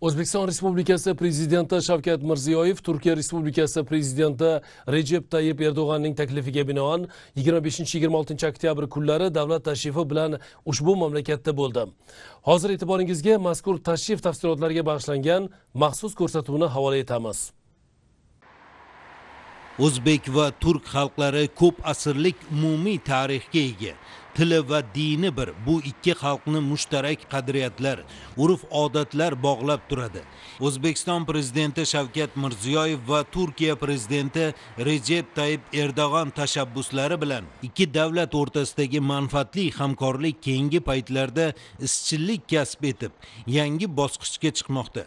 o'zbekiston respublikasi prezidenti shavkat mirziyoyev turkiya respublikasi prezidenti rejep tayyib erdo'g'anning taklifiga binoan 25-26 oktyabr kunlari davlat tashrifi bilan ushbu mamlakatda bo'ldi. Hozir e'tiboringizga mazkur tashrif tafsilotlariga bag'ishlangan maxsus ko'rsatuvni havola etamiz. O'zbek va turk xalqlari ko'p asrlik umumiy tarixga ega. Tili va dini bir bu ikki xalqni mushtarak qadriyatlar urf odatlar bog'lab turadi. O'zbekiston prezidenti shavkat mirziyoyev va turkiya prezidenti rejep tayib erdo'g'an tashabbuslari bilan ikki davlat o'rtasidagi manfaatli hamkorlik keyingi paytlarda izchillik kasb etib yangi bosqichga chiqmoqda.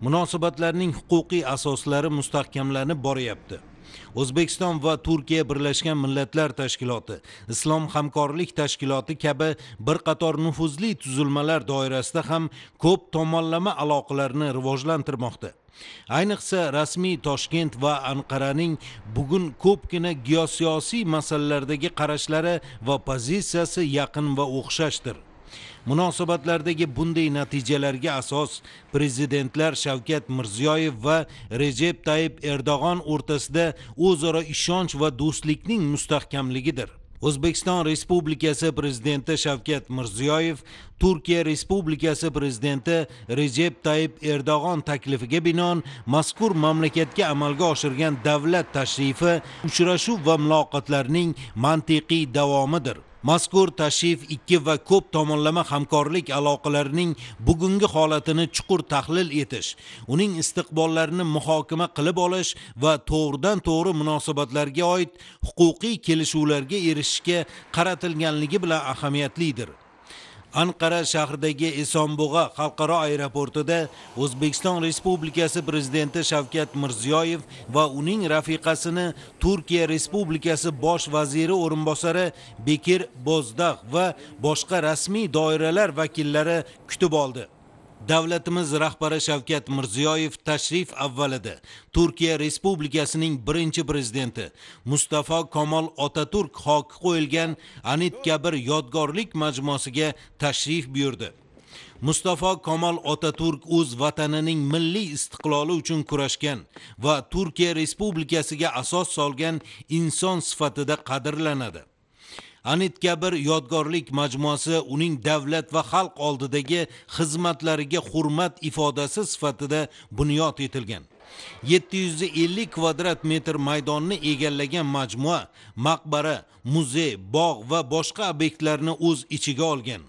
Munosabatlarning huquqiy asoslari mustahkamlanib boryapti. O'zbekiston va turkiya birlashgan millatlar tashkiloti islom hamkorlik tashkiloti kabi bir qator nufuzli tuzilmalar doirasida ham ko'p tomonlama aloqalarni rivojlantirmoqda. Ayniqsa rasmiy toshkent va anqaraning bugun ko'pgina geosiyosiy masalalardagi qarashlari va pozitsiyasi yaqin va o'xshashdir. Munosabatlardagi bunday natijalarga asos prezidentlar shavkat mirziyoyev va rejep tayyib erdo'g'on o'rtasida o'zaro ishonch va do'stlikning mustahkamligidir. O'zbekiston respublikasi prezidenti shavkat mirziyoyev turkiya respublikasi prezidenti rejep tayyib erdo'g'on taklifiga binoan mazkur mamlakatga amalga oshirgan davlat tashrifi uchrashuv va muloqotlarning mantiqiy davomidir. Mazkur tashrif ikki va ko'p tomonlama hamkorlik aloqalarining bugungi holatini chuqur tahlil etish uning istiqbollarini muhokama qilib olish va to'g'ridan to'g'ri munosabatlarga oid huquqiy kelishuvlarga erishishga qaratilganligi bilan ahamiyatlidir. Anqara shahridagi esonbug'a xalqaro aeroportida o'zbekiston respublikasi prezidenti shavkat mirziyoyev va uning rafiqasini turkiya respublikasi bosh vaziri o'rinbosari bekir bo'zdaq va boshqa rasmiy doiralar vakillari kutib oldi. Davlatimiz rahbari shavkat mirziyoyev tashrif avvalida turkiya respublikasining birinchi prezidenti mustafo komol otaturk xoki qo'yilgan anit kabir yodgorlik majmuasiga tashrif buyurdi. Mustafo komol otaturk o'z vatanining milliy istiqloli uchun kurashgan va turkiya respublikasiga asos solgan inson sifatida qadrlanadi. Anit kabir yodgorlik majmuasi uning davlat va xalq oldidagi xizmatlariga hurmat ifodasi sifatida bunyod etilgan. 750 kvadrat metr maydonni egallagan majmua maqbara muzey bog' va boshqa obyektlarni o'z ichiga olgan.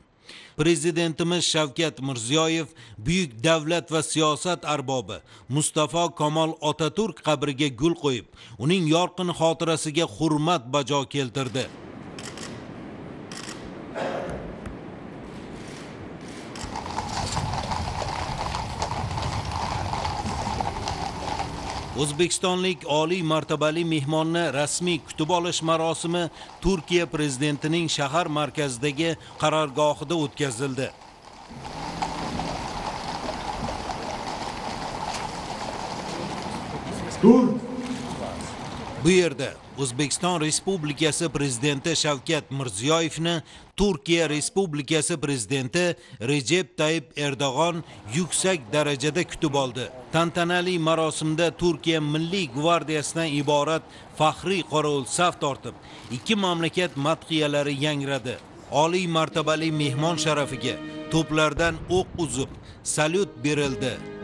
Prezidentimiz shavkat mirziyoyev buyuk davlat va siyosat arbobi mustafo kamol otaturk qabriga gul qo'yib uning yorqin xotirasiga hurmat bajo keltirdi. O'zbekistonlik oliy martabali mehmonni rasmiy kutib olish marosimi turkiya prezidentining shahar markazidagi qarorgohida o'tkazildi. Bu yerda o'zbekiston respublikasi prezidenti shavkat mirziyoyevni turkiya respublikasi prezidenti rejep tayyib erdo'g'on yuksak darajada kutib oldi. Tantanali marosimda turkiya milliy gvardiyasidan iborat faxriy qorovul saf tortib ikki mamlakat madhiyalari yangradi. Oliy martabali mehmon sharafiga to'plardan o'q uzib salyut berildi.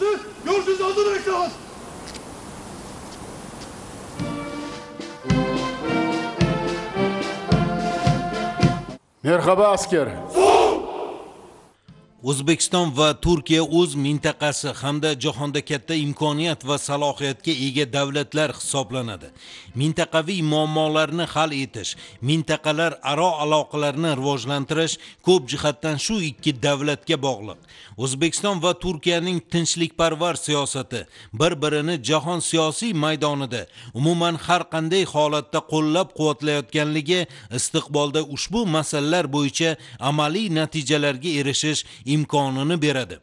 Yolcusu, yolcusu hazır beklemez. Merhaba asker. Sol! O'zbekiston va turkiya o'z mintaqasi hamda jahonda katta imkoniyat va salohiyatga ega davlatlar hisoblanadi. Mintaqaviy muammolarni hal etish mintaqalar aro aloqalarni rivojlantirish ko'p jihatdan shu ikki davlatga bog'liq. O'zbekiston va turkiyaning tinchlikparvar siyosati bir birini jahon siyosiy maydonida umuman har qanday holatda qo'llab quvvatlayotganligi istiqbolda ushbu masalalar bo'yicha amaliy natijalarga erishish imkonini beradi.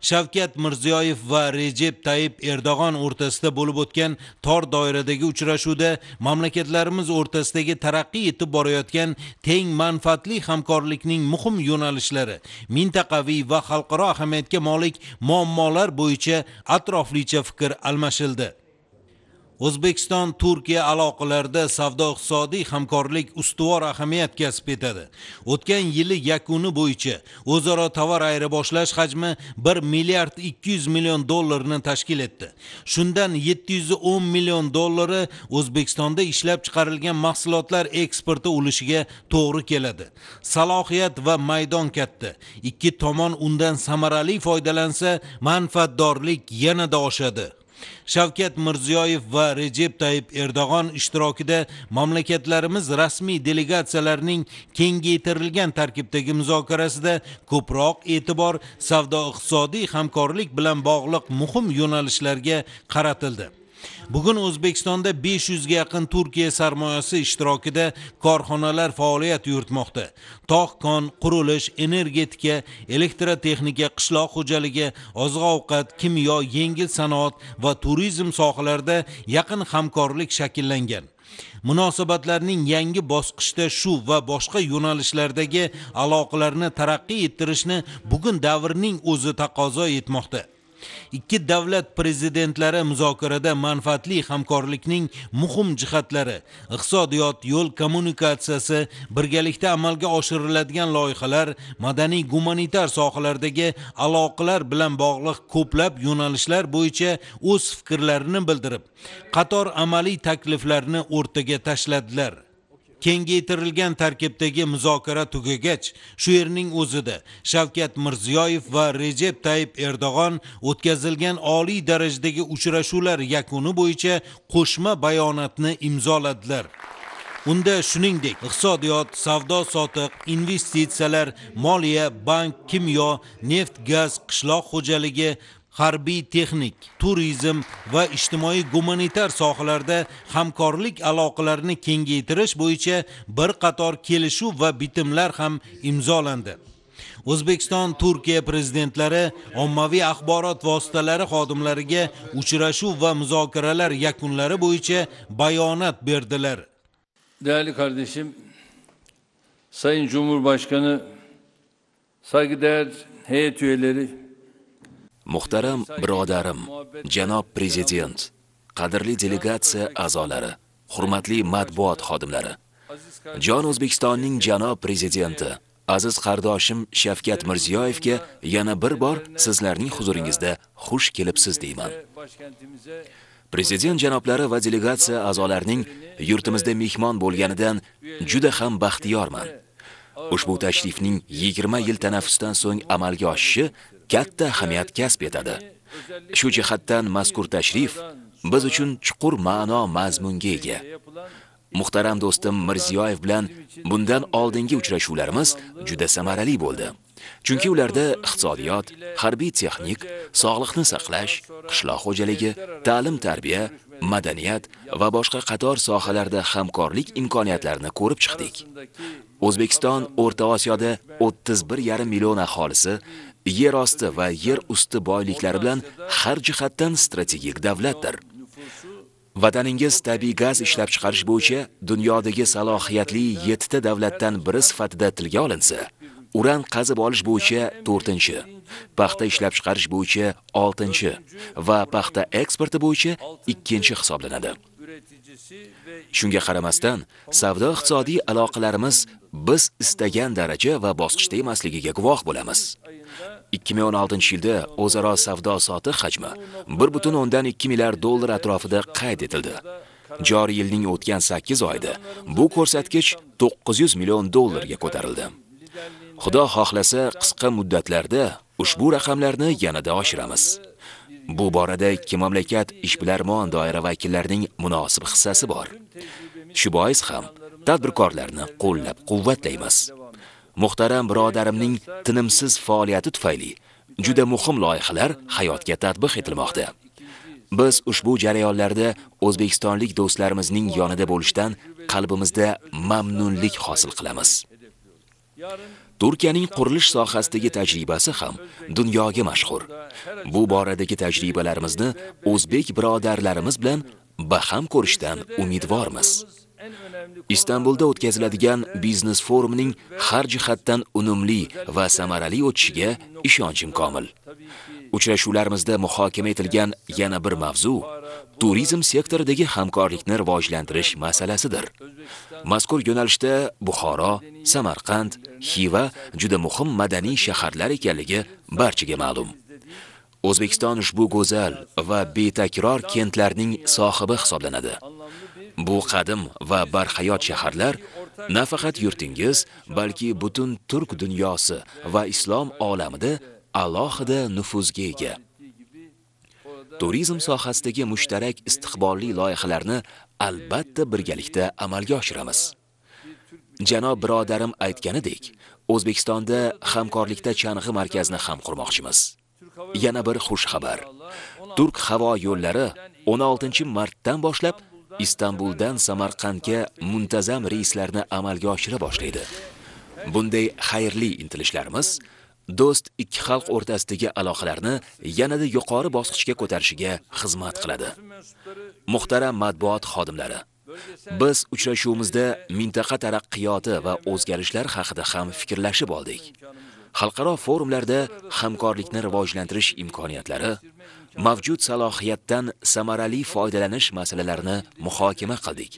Shavkat mirziyoyev va rejep tayyib erdo'g'on o'rtasida bo'lib o'tgan tor doiradagi uchrashuvda mamlakatlarimiz o'rtasidagi taraqqiy etib borayotgan teng manfaatli hamkorlikning muhim yo'nalishlari mintaqaviy va xalqaro ahamiyatga molik muammolar bo'yicha atroflicha fikr almashildi. O'zbekiston turkiya aloqalarida savdo iqtisodiy hamkorlik ustuvor ahamiyat kasb etadi. O'tgan yili yakuni bo'yicha o'zaro tovar ayirboshlash hajmi 1 milliard 200 million dollarni tashkil etdi. Shundan 710 million dollari o'zbekistonda ishlab chiqarilgan mahsulotlar eksporti ulushiga to'g'ri keladi. Salohiyat va maydon katta. Ikki tomon undan samarali foydalansa manfaatdorlik yanada oshadi. Shavkat mirziyoyev va Rejeb tayyib erdo'g'on ishtirokida mamlakatlarimiz rasmiy delegatsiyalarining kengaytirilgan tarkibdagi muzokarasida ko'proq e'tibor savdo iqtisodiy hamkorlik bilan bog'liq muhim yo'nalishlarga qaratildi. Bugun o'zbekistonda 500 ga yaqin turkiya sarmoyasi ishtirokida korxonalar faoliyat yuritmoqda. Tog' kon qurilish energetika elektrotexnika qishloq xo'jaligi oziq ovqat kimyo yengil sanoat va turizm sohalarida yaqin hamkorlik shakllangan. Munosabatlarning yangi bosqichda shu va boshqa yo'nalishlardagi aloqalarni taraqqiy ettirishni bugun davrning o'zi taqozo etmoqda. Ikki davlat prezidentlari muzokarada manfaatli hamkorlikning muhim jihatlari iqtisodiyot yo'l kommunikatsiyasi birgalikda amalga oshiriladigan loyihalar madaniy gumanitar sohalardagi aloqalar bilan bog'liq ko'plab yo'nalishlar bo'yicha o'z fikrlarini bildirib qator amaliy takliflarni o'rtaga tashladilar. Kengaytirilgan tarkibdagi muzokara tugagach shu yerning o'zida shavkat mirziyoyev va rejep tayyib erdo'g'on o'tkazilgan oliy darajadagi uchrashuvlar yakuni bo'yicha qo'shma bayonotni imzoladilar. Unda shuningdek iqtisodiyot savdo sotiq investitsiyalar moliya bank kimyo neft gaz qishloq xo'jaligi harbiy texnik turizm va ijtimoiy gumanitar sohalarda hamkorlik aloqalarini kengaytirish bo'yicha bir qator kelishuv va bitimlar ham imzolandi. O'zbekiston turkiya prezidentlari ommaviy axborot vositalari xodimlariga uchrashuv va muzokaralar yakunlari bo'yicha bayonot berdilar. Değerli kardeşim, Sayın Cumhurbaşkanı, saygıdeğer heyet üyeleri, Muhtaram birodarim, janob prezident, qadrli delegatsiya a'zolari, hurmatli matbuot xodimlari. Jon O'zbekistonning janob prezidenti, aziz qardoshim Shavkat Mirziyoyevga yana bir bor sizlarning huzuringizda xush kelibsiz deyman. Prezident janoblari va delegatsiya a'zolarining yurtimizda mehmon bo'lganidan juda ham baxtiyorman. Ushbu tashrifning 20 yil tanaffusdan so'ng amalga oshishi katta ahamiyat kasb etadi. Shu jihatdan mazkur tashrif biz uchun chuqur ma'no mazmunga ega. Muhtaram do'stim Mirziyoyev bilan bundan oldingi uchrashuvlarimiz juda samarali bo'ldi. Chunki ularda iqtisodiyot, harbiy texnik, sog'liqni saqlash, qishloq xo'jaligi, ta'lim-tarbiya, madaniyat va boshqa qator sohalarda hamkorlik imkoniyatlarini ko'rib chiqdik. O'zbekiston O'rta Osiyoda 31,5 million aholisi yer osti va yer usti boyliklari bilan har jihatdan strategik davlatdir. Vataningiz tabiiy gaz ishlab chiqarish bo'yicha dunyodagi salohiyatli 7 ta davlatdan biri sifatida tilga olinsa, uran qazib olish bo'yicha 4-chi, paxta ishlab chiqarish bo'yicha 6-chi va paxta eksporti bo'yicha 2-chi hisoblanadi. Shunga qaramasdan, savdo iqtisodiy aloqalarimiz biz istagan daraja va bosqichda emasligiga guvoh bo'lamiz. 2016-yilda o'zaro savdo sotiq hajmi 1.2 milliard dollar atrofida qayd etildi. Joriy yilning o'tgan 8 oyida bu ko'rsatkich 900 million dollarga ko'tarildi. Xudo xohlasa, qisqa muddatlarda ushbu raqamlarni yanada oshiramiz. Bu borada ikki mamlakat ishbilarmon doira vakillarining munosib hissasi bor. Shu bois ham tadbirkorlarni qo'llab-quvvatlaymiz. Muhtaram birodarimning tinimsiz faoliyati tufayli juda muhim loyihalar hayotga tatbiq etilmoqda. Biz ushbu jarayonlarda o'zbekistonlik do'stlarimizning yonida bo'lishdan qalbimizda mamnunlik hosil qilamiz. Turkiyaning qurilish sohasidagi tajribasi ham dunyoga mashhur. Bu boradagi tajribalarimizni o'zbek birodarlarimiz bilan baham ko'rishdan umidvormiz. Istanbulda o'tkaziladigan biznes forumining har jihatdan unumli va samarali o'tishiga ishonchim komil. Uchrashuvlarimizda muhokama etilgan yana bir mavzu turizm sektoridagi hamkorlikni rivojlantirish masalasidir. Mazkur yo'nalishda Buxoro, Samarqand, Xiva juda muhim madaniy shaharlar ekanligi barchaga ma'lum. O'zbekiston ushbu go'zal va betakror kentlarning sohibi hisoblanadi. Bu qadim va barhayot shaharlar nafaqat yurtingiz, balki butun turk dunyosi va islom olamida alohida nufuzga ega. Turizm sohasidagi mushtarak istiqbolli loyihalarni albatta birgalikda amalga oshiramiz. Janob birodarim aytganidek, O'zbekistonda hamkorlikda chang'i markazini ham qurmoqchimiz. Yana bir xush xabar. Turk havo yo'llari 16-martdan boshlab Istanbuldan Samarqandga muntazam reyslarni amalga oshira boshlaydi. Bunday xayrli intilishlarimiz do'st ikki xalq o'rtasidagi aloqalarni yanada yuqori bosqichga ko'tarishiga xizmat qiladi. Muhtaram matbuot xodimlari, biz uchrashuvimizda mintaqa taraqqiyoti va o'zgarishlar haqida ham fikrlashib oldik. Xalqaro forumlarda hamkorlikni rivojlantirish imkoniyatlari, mavjud salohiyatdan samarali foydalanish masalalarini muhokama qildik.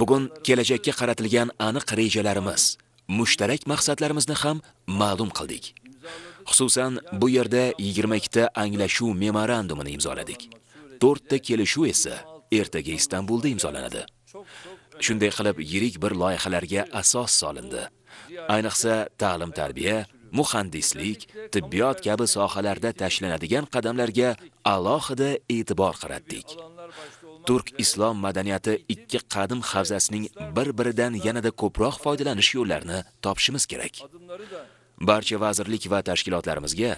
Bugun kelajakka qaratilgan aniq rejalarimiz, mushtarak maqsadlarimizni ham ma'lum qildik. Xususan, bu yerda 22 ta anglashuv memorandumini imzoladik. 4 ta kelishuv esa ertaga Istanbulda imzolanadi. Shunday qilib, yirik bir loyihalarga asos solindi. Ayniqsa, ta'lim-tarbiya, muhandislik, tibbiyot kabi sohalarda tashlanadigan qadamlarga alohida e'tibor qaratdik. Turk islom madaniyati ikki qadim havzasining bir-biridan yanada ko'proq foydalanish yo'llarini topishimiz kerak. Barcha vazirlik va tashkilotlarimizga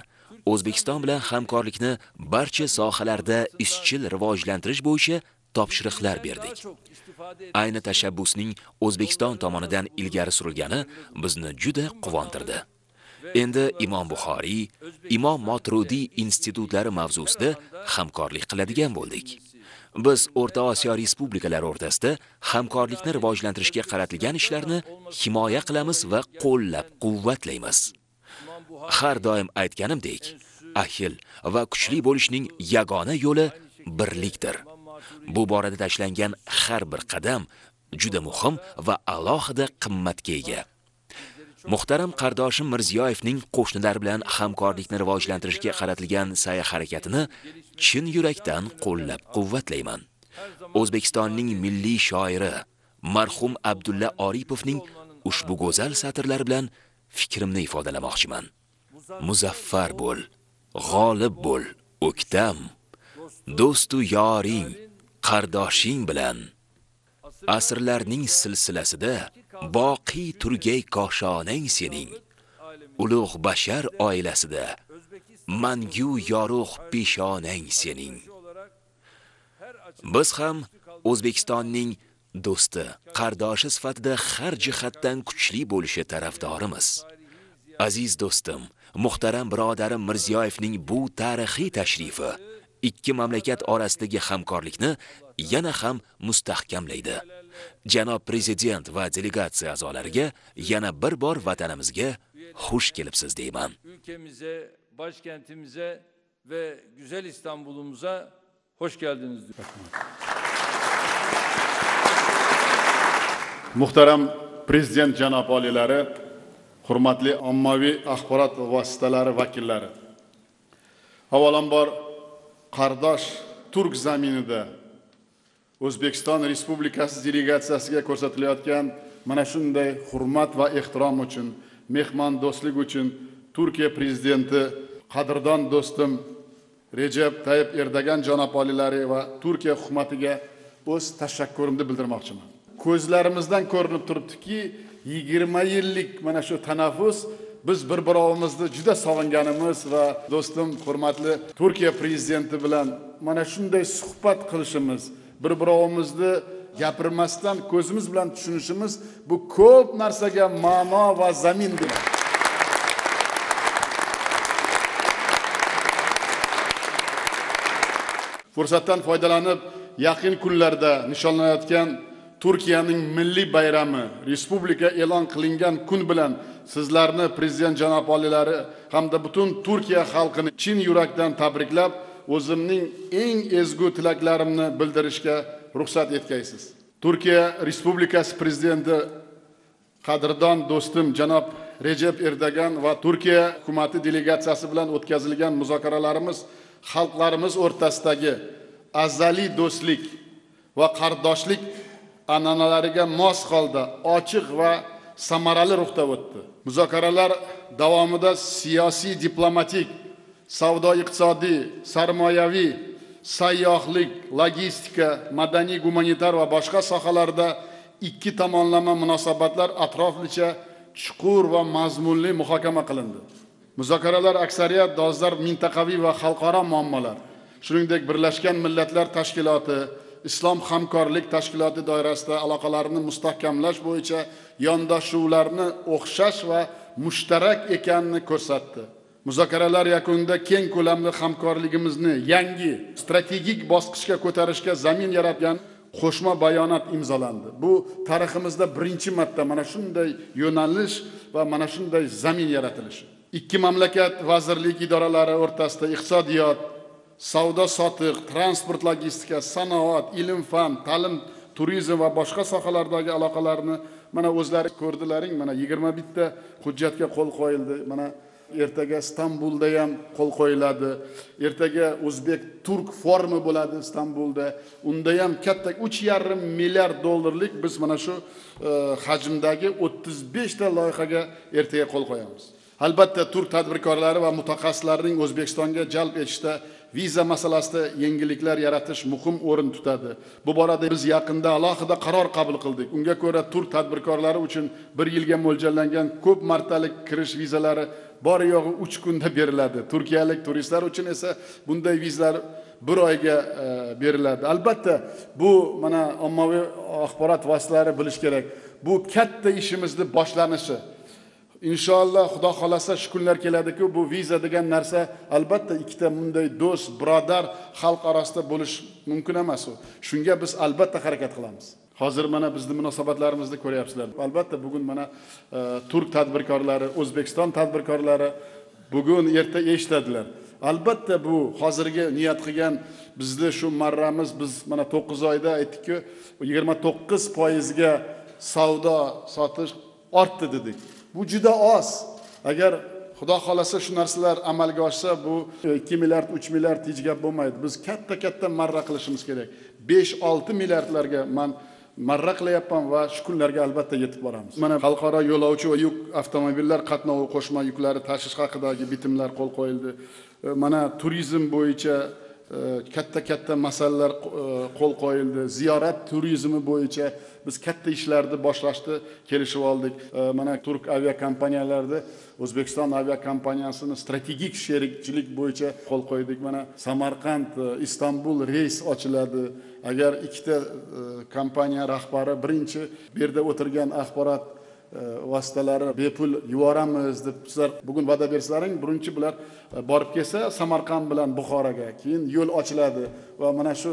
O'zbekiston bilan hamkorlikni barcha sohalarda izchil rivojlantirish bo'yicha topshiriqlar berdik. Ayni tashabbusning O'zbekiston tomonidan ilgari surilgani bizni juda quvontirdi. Endi Imom Buxoriy, Imom Motrudiy institutlari mavzusida hamkorlik qiladigan bo'ldik. Biz O'rta Osiyo respublikalari o'rtasida hamkorlikni rivojlantirishga qaratilgan ishlarni himoya qilamiz va qo'llab-quvvatlaymiz. Har doim aytganimdek, ahil va kuchli bo'lishning yagona yo'li birlikdir. Bu borada tashlangan har bir qadam juda muhim va alohida qimmatga ega. Muhtaram qardoshim Mirziyoyevning qo'shnilar bilan hamkorlikni rivojlantirishga qaratilgan sa'y-harakatini chin yurakdan qo'llab-quvvatlayman. O'zbekistonning milliy shoiri marhum Abdulla Oripovning ushbu go'zal satrlari bilan fikrimni ifodalamoqchiman. Muzaffar bo'l, g'olib bo'l, o'ktam, do'stu yoring, qardoshing bilan asrlarning silsilasida boqiy turgay koshonang sening ulug' bashar oilasida mangu yorug' peshonang sening biz ham O'zbekistonning do'sti, qardoshi sifatida har jihatdan kuchli bo'lishi tarafdorimiz. Aziz do'stim, muhtaram birodarim Mirziyoyevning bu tarixiy tashrifi ikki mamlakat orasidagi hamkorlikni yana ham mustahkamlaydi. Janob prezident va delegatsiya a'zolariga yana bir bor vatanimizga xush kelibsiz deyman. Ülkemize, başkentimize ve güzel İstanbul'umuza hoş geldiniz. Muhtaram prezident janob oliylari, hurmatli ommaviy axborot vositalari vakillari avvalambor qardosh turk zaminida o'zbekiston respublikasi delegatsiyasiga ko'rsatilayotgan mana shunday hurmat va ehtirom uchun mehmondo'stlik uchun turkiya prezidenti qadrdon do'stim rejab tayyib erdogan janob oliylari va turkiya hukumatiga o'z tashakkurimni bildirmoqchiman. Ko'zlarimizdan ko'rinib turibdiki yigirma yillik mana shu tanaffus biz bir birovimizni juda sog'inganimiz va do'stim hurmatli turkiya prezidenti bilan mana shunday suhbat qilishimiz bir birovimizni gapirmasdan ko'zimiz bilan tushunishimiz bu ko'p narsaga ma'no va zamin demak. Fursatdan foydalanib yaqin kunlarda nishonlanayotgan turkiyaning milliy bayrami respublika e'lon qilingan kun bilan sizlarni prezident janob oliylari hamda butun turkiya xalqini chin yurakdan tabriklab o'zimning eng ezgu tilaklarimni bildirishga ruxsat etgaysiz turkiya respublikasi prezidenti qadrdon do'stim janob rejab erdogan va turkiya hukumati delegatsiyasi bilan o'tkazilgan muzokaralarimiz xalqlarimiz o'rtasidagi azaliy do'stlik va qardoshlik an'analariga mos holda ochiq va samarali ruhda o'tdi. Muzokaralar davomida siyosiy diplomatik savdo iqtisodiy sarmoyaviy sayyohlik logistika madaniy gumanitar va boshqa sohalarda ikki tomonlama munosabatlar atroflicha chuqur va mazmunli muhokama qilindi. Muzokaralar aksariyat dolzarb mintaqaviy va xalqaro muammolar. Shuningdek birlashgan millatlar tashkiloti islom hamkorlik tashkiloti doirasida aloqalarni mustahkamlash bo'yicha yondashuvlarni o'xshash va mushtarak ekanini ko'rsatdi. Muzokaralar yakunida keng ko'lamli hamkorligimizni yangi strategik bosqichga ko'tarishga zamin yaratgan qo'shma bayonot imzolandi. Bu tariximizda birinchi marta mana shunday yo'nalish va mana shunday zamin yaratilishi. Ikki mamlakat vazirlik idoralari o'rtasida iqtisodiyot savdo sotiq transport logistika sanoat ilm fan ta'lim turizm va boshqa sohalardagi aloqalarni mana o'zlari ko'rdilaring. Mana yigirma bitta hujjatga qo'l qo'yildi. Mana ertaga istanbulda ham qo'l qo'yiladi. Ertaga o'zbek turk forumi bo'ladi istanbulda. Unda ham katta uch yarim milliard dollarlik biz mana shu e, hajmdagi o'ttiz beshta loyihaga ertaga qo'l qo'yamiz. Albatta turk tadbirkorlari va mutaxassislarining o'zbekistonga jalb etishda viza masalasida yengilliklar yaratish muhim o'rin tutadi. Bu borada biz yaqinda alohida qaror qabul qildik. Unga ko'ra turk tadbirkorlari uchun bir yilga mo'ljallangan ko'p martalik kirish vizalari bor yo'g'i uch kunda beriladi. Turkiyalik turistlar uchun esa bunday vizalar bir oyga e, beriladi. Albatta bu mana ommaviy axborot vositalari bilishi kerak. Bu katta ishimizni boshlanishi. Inshaalloh xudo xohlasa shu kunlar keladiku bu viza degan narsa albatta ikkita bunday do'st birodar xalq orasida bo'lish mumkin emas u shunga biz albatta harakat qilamiz. Hozir mana bizni munosabatlarimizni ko'ryapsizlar. Albatta bugun mana e, turk tadbirkorlari o'zbekiston tadbirkorlari bugun erta eshitadilar. Albatta bu hozirgi niyat qilgan bizni shu marramiz biz mana to'qqiz oyda aytdikku yigirma to'qqiz foizga savdo sotish ortdi dedik. Bu juda oz. Agar xudo xohlasa shu narsalar amalga oshsa bu ikki milliard uch milliard hech gap bo'lmaydi. Biz katta katta marra qilishimiz kerak. Besh olti milliardlarga man marra qilyapman va shu kunlarga albatta yetib boramiz. Mana xalqaro yo'lovchi va yuk avtomobillar qatnovi qo'shma yuklari tashish haqidagi bitimlar qo'l qo'yildi. E, mana turizm bo'yicha e, katta katta masalalar e, qo'l qo'yildi. Ziyorat turizmi bo'yicha biz katta ishlarni boshlashni kelishib oldik. Mana turk aviakompaniyalarida o'zbekiston aviakompaniyasini strategik sherikchilik bo'yicha qo'l qo'ydik. Mana samarqand istanbul reys ochiladi agar ikkita e, kompaniya rahbari birinchi bu yerda o'tirgan axborot e, vositalari bepul yuboramiz deb sizlar bugun va'da bersalaring birinchi bular e, borib kelsa samarqand bilan buxoroga keyin yo'l ochiladi. Va mana shu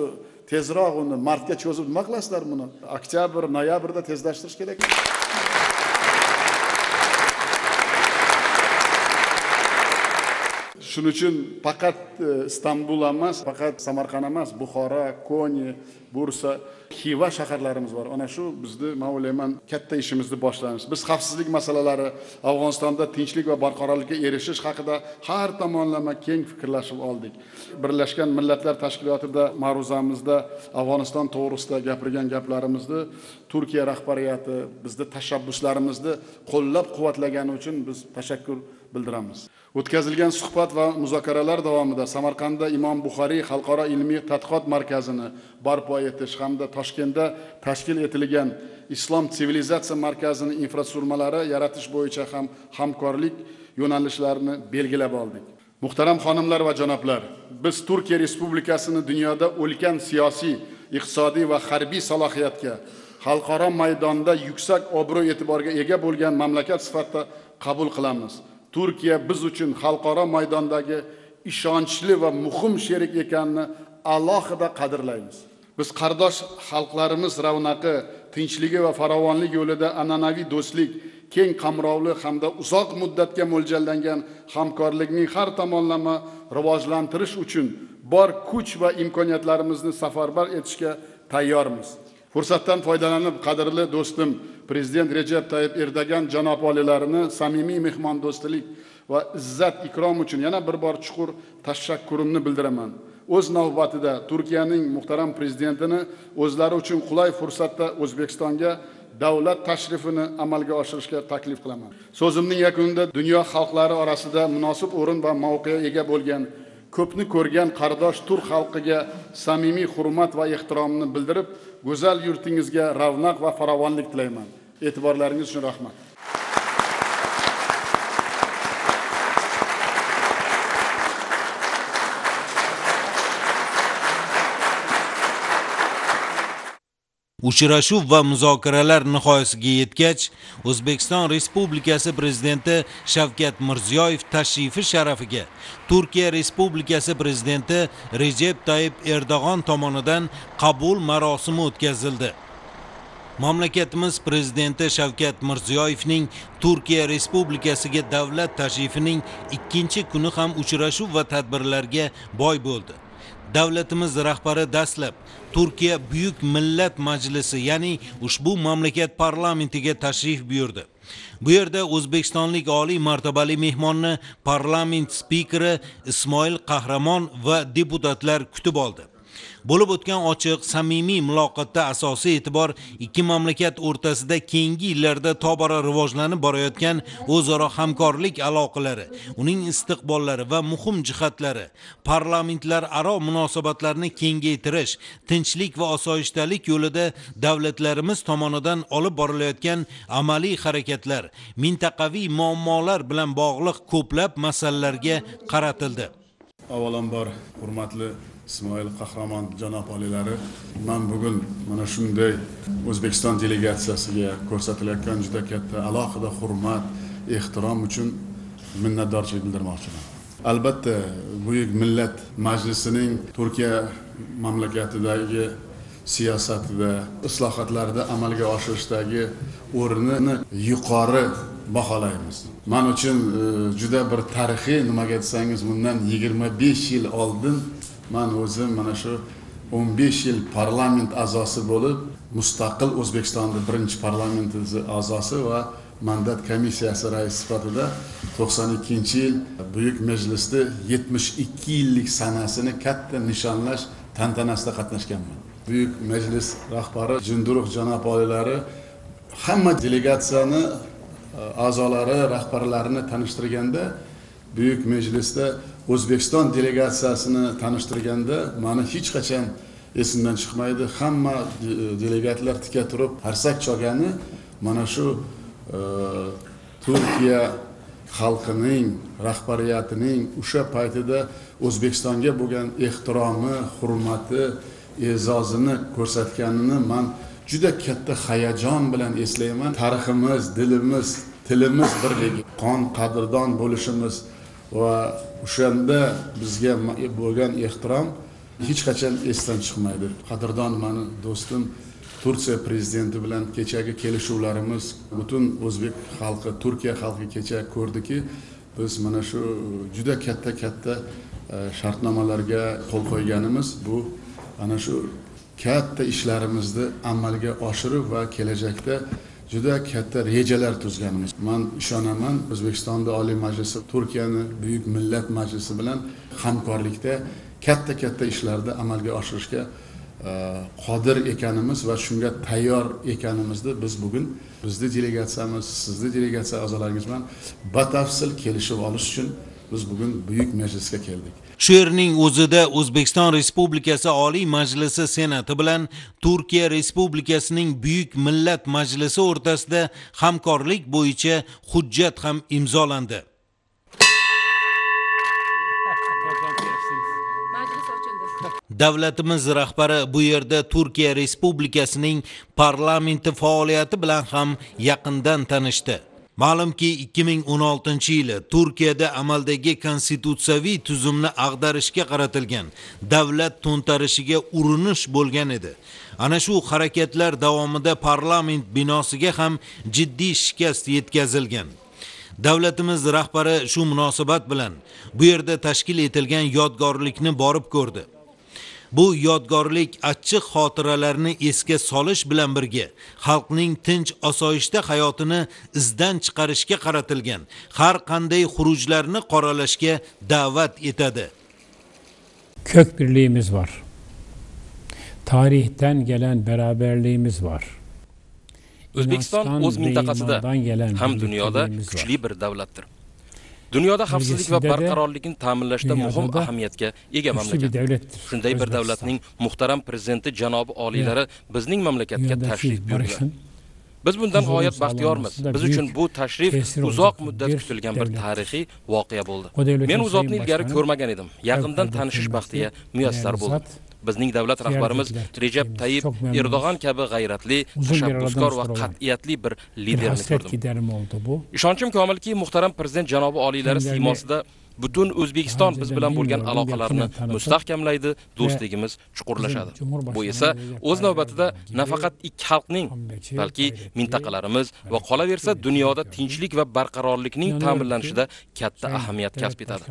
tezroq uni martga cho'zib nima qilasizlar buni? Oktyabr noyabrda tezlashtirish kerak. Shuning uchun faqat e, istanbul emas faqat samarqand emas buxoro koni bursa xiva shaharlarimiz bor. Ana shu bizni man o'ylayman katta ishimizni boshlanish biz xavfsizlik masalalari afg'onistonda tinchlik va barqarorlikka erishish haqida har tomonlama keng fikrlashib oldik. Birlashgan millatlar tashkilotida ma'ruzamizda afg'oniston to'g'risida gapirgan gaplarimizni turkiya rahbariyati bizni tashabbuslarimizni qo'llab quvvatlagani uchun biz tashakkur bildiramiz. O'tkazilgan suhbat va muzokaralar davomida samarqandda imom buxoriy xalqaro ilmiy tadqiqot markazini barpo etish hamda toshkentda tashkil etilgan islom sivilizatsiya markazini infratuzilmalari yaratish bo'yicha ham hamkorlik yo'nalishlarini belgilab oldik. Muhtaram xonimlar va janoblar biz turkiya respublikasini dunyoda ulkan siyosiy iqtisodiy va harbiy salohiyatga xalqaro maydonda yuksak obro' e'tiborga ega bo'lgan mamlakat sifatida qabul qilamiz. Turkiya biz uchun xalqaro maydondagi ishonchli va muhim sherik ekanini alohida qadrlaymiz. Biz qardosh xalqlarimiz ravnaqi tinchligi va farovonlik yo'lida an'anaviy do'stlik keng qamrovli hamda uzoq muddatga mo'ljallangan hamkorlikning har tomonlama rivojlantirish uchun bor kuch va imkoniyatlarimizni safarbar etishga tayyormiz. Fursatdan foydalanib qadrli do'stim prezident rejab tayyib erdo'g'an janob oliylarini samimiy mehmondo'stlik va izzat ikrom uchun yana bir bor chuqur tashakkurimni bildiraman. O'z navbatida turkiyaning muhtaram prezidentini o'zlari uchun qulay fursatda o'zbekistonga davlat tashrifini amalga oshirishga taklif qilaman. So'zimning yakunida dunyo xalqlari orasida munosib o'rin va mavqega ega bo'lgan ko'pni ko'rgan qardosh turk xalqiga samimiy hurmat va ehtiromni bildirib go'zal yurtingizga ravnaq va farovonlik tilayman. E'tiborlaringiz uchun rahmat. Uchrashuv va muzokaralar nihoyasiga yetgach o'zbekiston respublikasi prezidenti shavkat mirziyoyev tashrifi sharafiga turkiya respublikasi prezidenti Recep Tayyip erdo'g'on tomonidan qabul marosimi o'tkazildi. Mamlakatimiz prezidenti shavkat mirziyoyevning turkiya respublikasiga davlat tashrifining ikkinchi kuni ham uchrashuv va tadbirlarga boy bo'ldi. Davlatimiz rahbari dastlab turkiya buyuk millat majlisi ya'ni ushbu mamlakat parlamentiga tashrif buyurdi. Bu yerda o'zbekistonlik oliy martabali mehmonni parlament spikeri ismoil qahramon va deputatlar kutib oldi. Bo'lib o'tgan ochiq samimiy muloqotda asosiy e'tibor ikki mamlakat o'rtasida keyingi yillarda tobora rivojlanib borayotgan o'zaro hamkorlik aloqalari uning istiqbollari va muhim jihatlari parlamentlararo munosabatlarni kengaytirish tinchlik va osoyishtalik yo'lida davlatlarimiz tomonidan olib borilayotgan amaliy harakatlar mintaqaviy muammolar bilan bog'liq ko'plab masalalarga qaratildi. Avvalambor hurmatli ismoil qahramon janob oliylari man bugun mana shunday o'zbekiston delegatsiyasiga ko'rsatilayotgan juda katta alohida hurmat ehtirom uchun minnatdorchilik bildirmoqchiman. Albatta buyuk millat majlisining turkiya mamlakatidagi siyosatida islohotlarida amalga oshirishdagi o'rnini yuqori baholaymiz. Man uchun e, juda bir tarixiy nimaga desangiz bundan yigirma besh yil oldin man o'zim mana shu o'n besh yil parlament a'zosi bo'lib mustaqil o'zbekistonni birinchi parlamenti a'zosi va mandat komissiyasi raisi sifatida to'qson ikkinchi yil buyuk majlisni yetmish ikki yillik sanasini katta nishonlash tantanasida qatnashganman. Buyuk majlis rahbari jinduruq janob oliylari hamma delegatsiyani a'zolari rahbarlarini tanishtirganda buyuk majlisda o'zbekiston delegatsiyasini tanishtirganda mani hech qachon esimdan chiqmaydi. Hamma e, delegatlar tika turib harsak cholgani mana shu e, turkiya xalqining rahbariyatining o'sha paytida o'zbekistonga bo'lgan ehtiromi hurmati e'zozini ko'rsatganini man juda katta hayajon bilan eslayman. Tariximiz dilimiz tilimiz birligi qon qadrdon bo'lishimiz va o'shanda bizga bo'lgan ehtirom hech qachon esdan chiqmaydi. Qadrdon mani do'stim turkiya prezidenti bilan kechagi kelishuvlarimiz butun o'zbek xalqi turkiya xalqi kecha ko'rdiki biz mana shu juda katta katta e, shartnomalarga qo'l qo'yganimiz. Bu ana shu katta ishlarimizni amalga oshirib va kelajakda juda katta rejalar tuzganmiz. Man ishonaman o'zbekistonda oliy majlisi turkiyani buyuk millat majlisi bilan hamkorlikda katta katta ishlarni amalga oshirishga e, qodir ekanimiz va shunga tayyor ekanimizni biz bugun bizni delegatsiyamiz sizni delegatsiya a'zolaringiz bilan batafsil kelishib olish uchun biz bugun buyuk majlisga keldik. Shu yerning o'zida O'zbekiston Respublikasi Oliy Majlisi Senati bilan Turkiya Respublikasining Buyuk Millat Majlisi o'rtasida hamkorlik bo'yicha hujjat ham imzolandi. Davlatimiz rahbari bu yerda Turkiya Respublikasining parlamenti faoliyati bilan ham yaqindan tanishdi. Ma'lumki 2016-yili Turkiyada amaldagi konstitutsiyaviy tuzumni ag'darishga qaratilgan davlat to'ntarishiga urinish bo'lgan edi. Ana shu harakatlar davomida parlament binosiga ham jiddiy shikast yetkazilgan. Davlatimiz rahbari shu munosabat bilan bu yerda tashkil etilgan yodgorlikni borib ko'rdi. Bu yodgorlik achchiq xotiralarni esga solish bilan birga xalqning tinch osoyishta hayotini izdan chiqarishga qaratilgan har qanday xurujlarni qoralashga da'vat etadi. kök birliğimiz var. Tarihten gelen beraberliğimiz var. O'zbekiston o'z mintaqasida ham dunyoda kuchli bir davlatdir. Dunyoda xavfsizlik va barqarorlikni ta'minlashda muhim ahamiyatga ega mamlakat. Shunday bir davlatning muhtaram prezidenti janobi oliylari bizning mamlakatga tashrif barışın Biz bundan g'oyat baxtiyormiz. Biz uchun bu tashrif uzoq muddat kutilgan bir tarixiy voqea bo'ldi. Men u zotni ilgari ko'rmagan edim. Yaqindan tanishish baxtiga muyassar bo'ldim. Bizning davlat rahbarimiz Çok memnunuz. Erdo'g'an kabi g'ayratli, tashabbuskor va qat'iyatli bir liderni ko'rdim. ishonchim komilki muhtaram prezident janobi oliylari siymosida butun o'zbekiston biz bilan bo'lgan aloqalarni mustahkamlaydi do'stligimiz chuqurlashadi. Bu esa o'z navbatida nafaqat ikki xalqning balki mintaqalarimiz va qolaversa dunyoda tinchlik va barqarorlikning ta'minlanishida katta ahamiyat kasb etadi.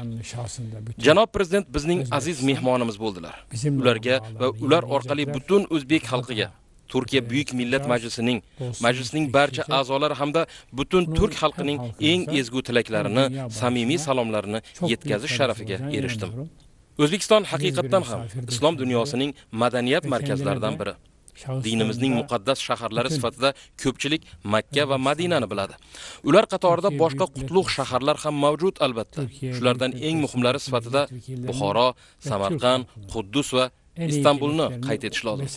Janob prezident bizning aziz mehmonimiz bo'ldilar. Ularga va ular orqali butun o'zbek xalqiga turkiya buyuk millat majlisining majlisning barcha a'zolari hamda butun turk xalqining eng ezgu tilaklarini samimiy salomlarini yetkazish sharafiga erishdim. O'zbekiston bir haqiqatdan ham islom dunyosining madaniyat markazlaridan biri. dinimizning muqaddas shaharlari sifatida ko'pchilik makka va madinani biladi. Ular qatorida boshqa qutlug' shaharlar ham mavjud albatta. Shulardan eng muhimlari sifatida buxoro samarqand quddus va istanbulni qayd etish lozim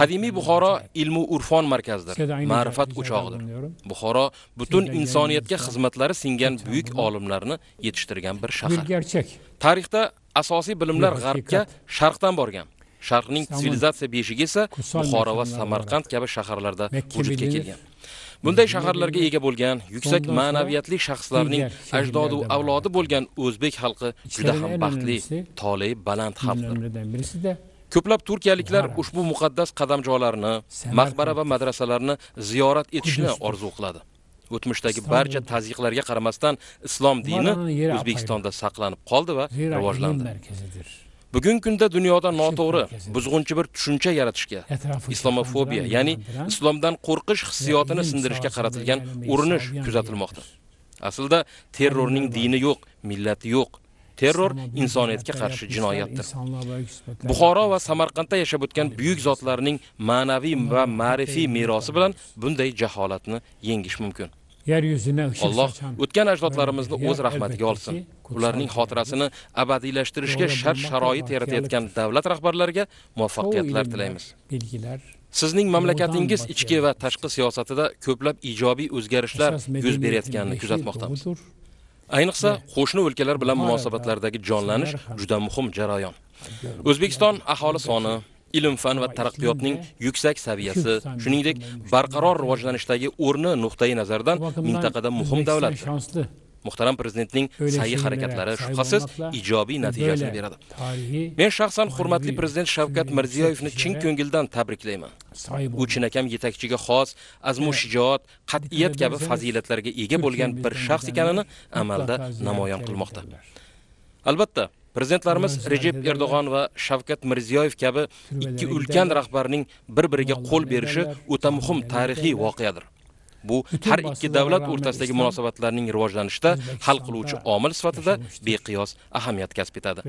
qadimiy buxoro ilmu urfon markazidir ma'rifat o'chog'idir. buxoro butun insoniyatga xizmatlari singan buyuk olimlarni yetishtirgan bir shahar. Tarixda asosiy bilimlar g'arbga sharqdan borgan. Sharqning sivilizatsiya beshigi esa buxoro va samarqand kabi shaharlarda vujudga kelgan bunday shaharlarga ega bo'lgan yuksak ma'naviyatli shaxslarning ajdodu avlodi bo'lgan o'zbek xalqi juda ham baxtli tolei baland xalqdir. ko'plab turkiyaliklar ushbu muqaddas qadamjolarni maqbara va madrasalarni ziyorat etishni orzu qiladi. O'tmishdagi barcha tazyiqlarga qaramasdan islom dini o'zbekistonda saqlanib qoldi va rivojlandi. Bugungi kunda dunyoda noto'g'ri buzg'unchi bir tushuncha yaratishga şahlandıran, ya'ni islomdan qo'rqish hissiyotini sindirishga qaratilgan urinish kuzatilmoqda. Aslida terrorning dini yo'q millati yo'q. Terror insoniyatga qarshi jinoyatdir. buxoro va samarqandda yashab o'tgan buyuk zotlarning ma'naviy va ma'rifiy merosi bilan bunday jaholatni yengish mumkin Işık alloh o'tgan ajdodlarimizni yer o'z rahmatiga olsin. Ularning xotirasini abadiylashtirishga shart sharoit yaratayotgan davlat rahbarlariga muvaffaqiyatlar tilaymiz. sizning mamlakatingiz ichki va tashqi siyosatida ko'plab ijobiy o'zgarishlar yuz berayotganini kuzatmoqdamiz ayniqsa qo'shni o'lkalar bilan munosabatlardagi jonlanish juda muhim jarayon. O'zbekiston aholi soni ilm fan va taraqqiyotning yuksak saviyasi. Shuningdek barqaror rivojlanishdagi o'rni nuqtai bakımdan mintaqada muhim davlatdir muhtaram prezidentning sa'yi harakatlari shubhasiz ijobiy natijasini beradi. men shaxsan hurmatli prezident shavkat mirziyoyevni chin ko'ngildan tabriklayman. u chinakam yetakchiga xos azmu shijoat qat'iyat kabi fazilatlarga ega bo'lgan bir shaxs ekanini amalda namoyon qilmoqda. Albatta prezidentlarimiz rejep erdo'g'on va shavkat mirziyoyev kabi ikki ulkan rahbarning bir biriga qo'l berishi o'ta muhim tarixiy voqeadir. Bu har ikki davlat o'rtasidagi munosabatlarning rivojlanishida hal qiluvchi omil sifatida beqiyos ahamiyat kasb etadi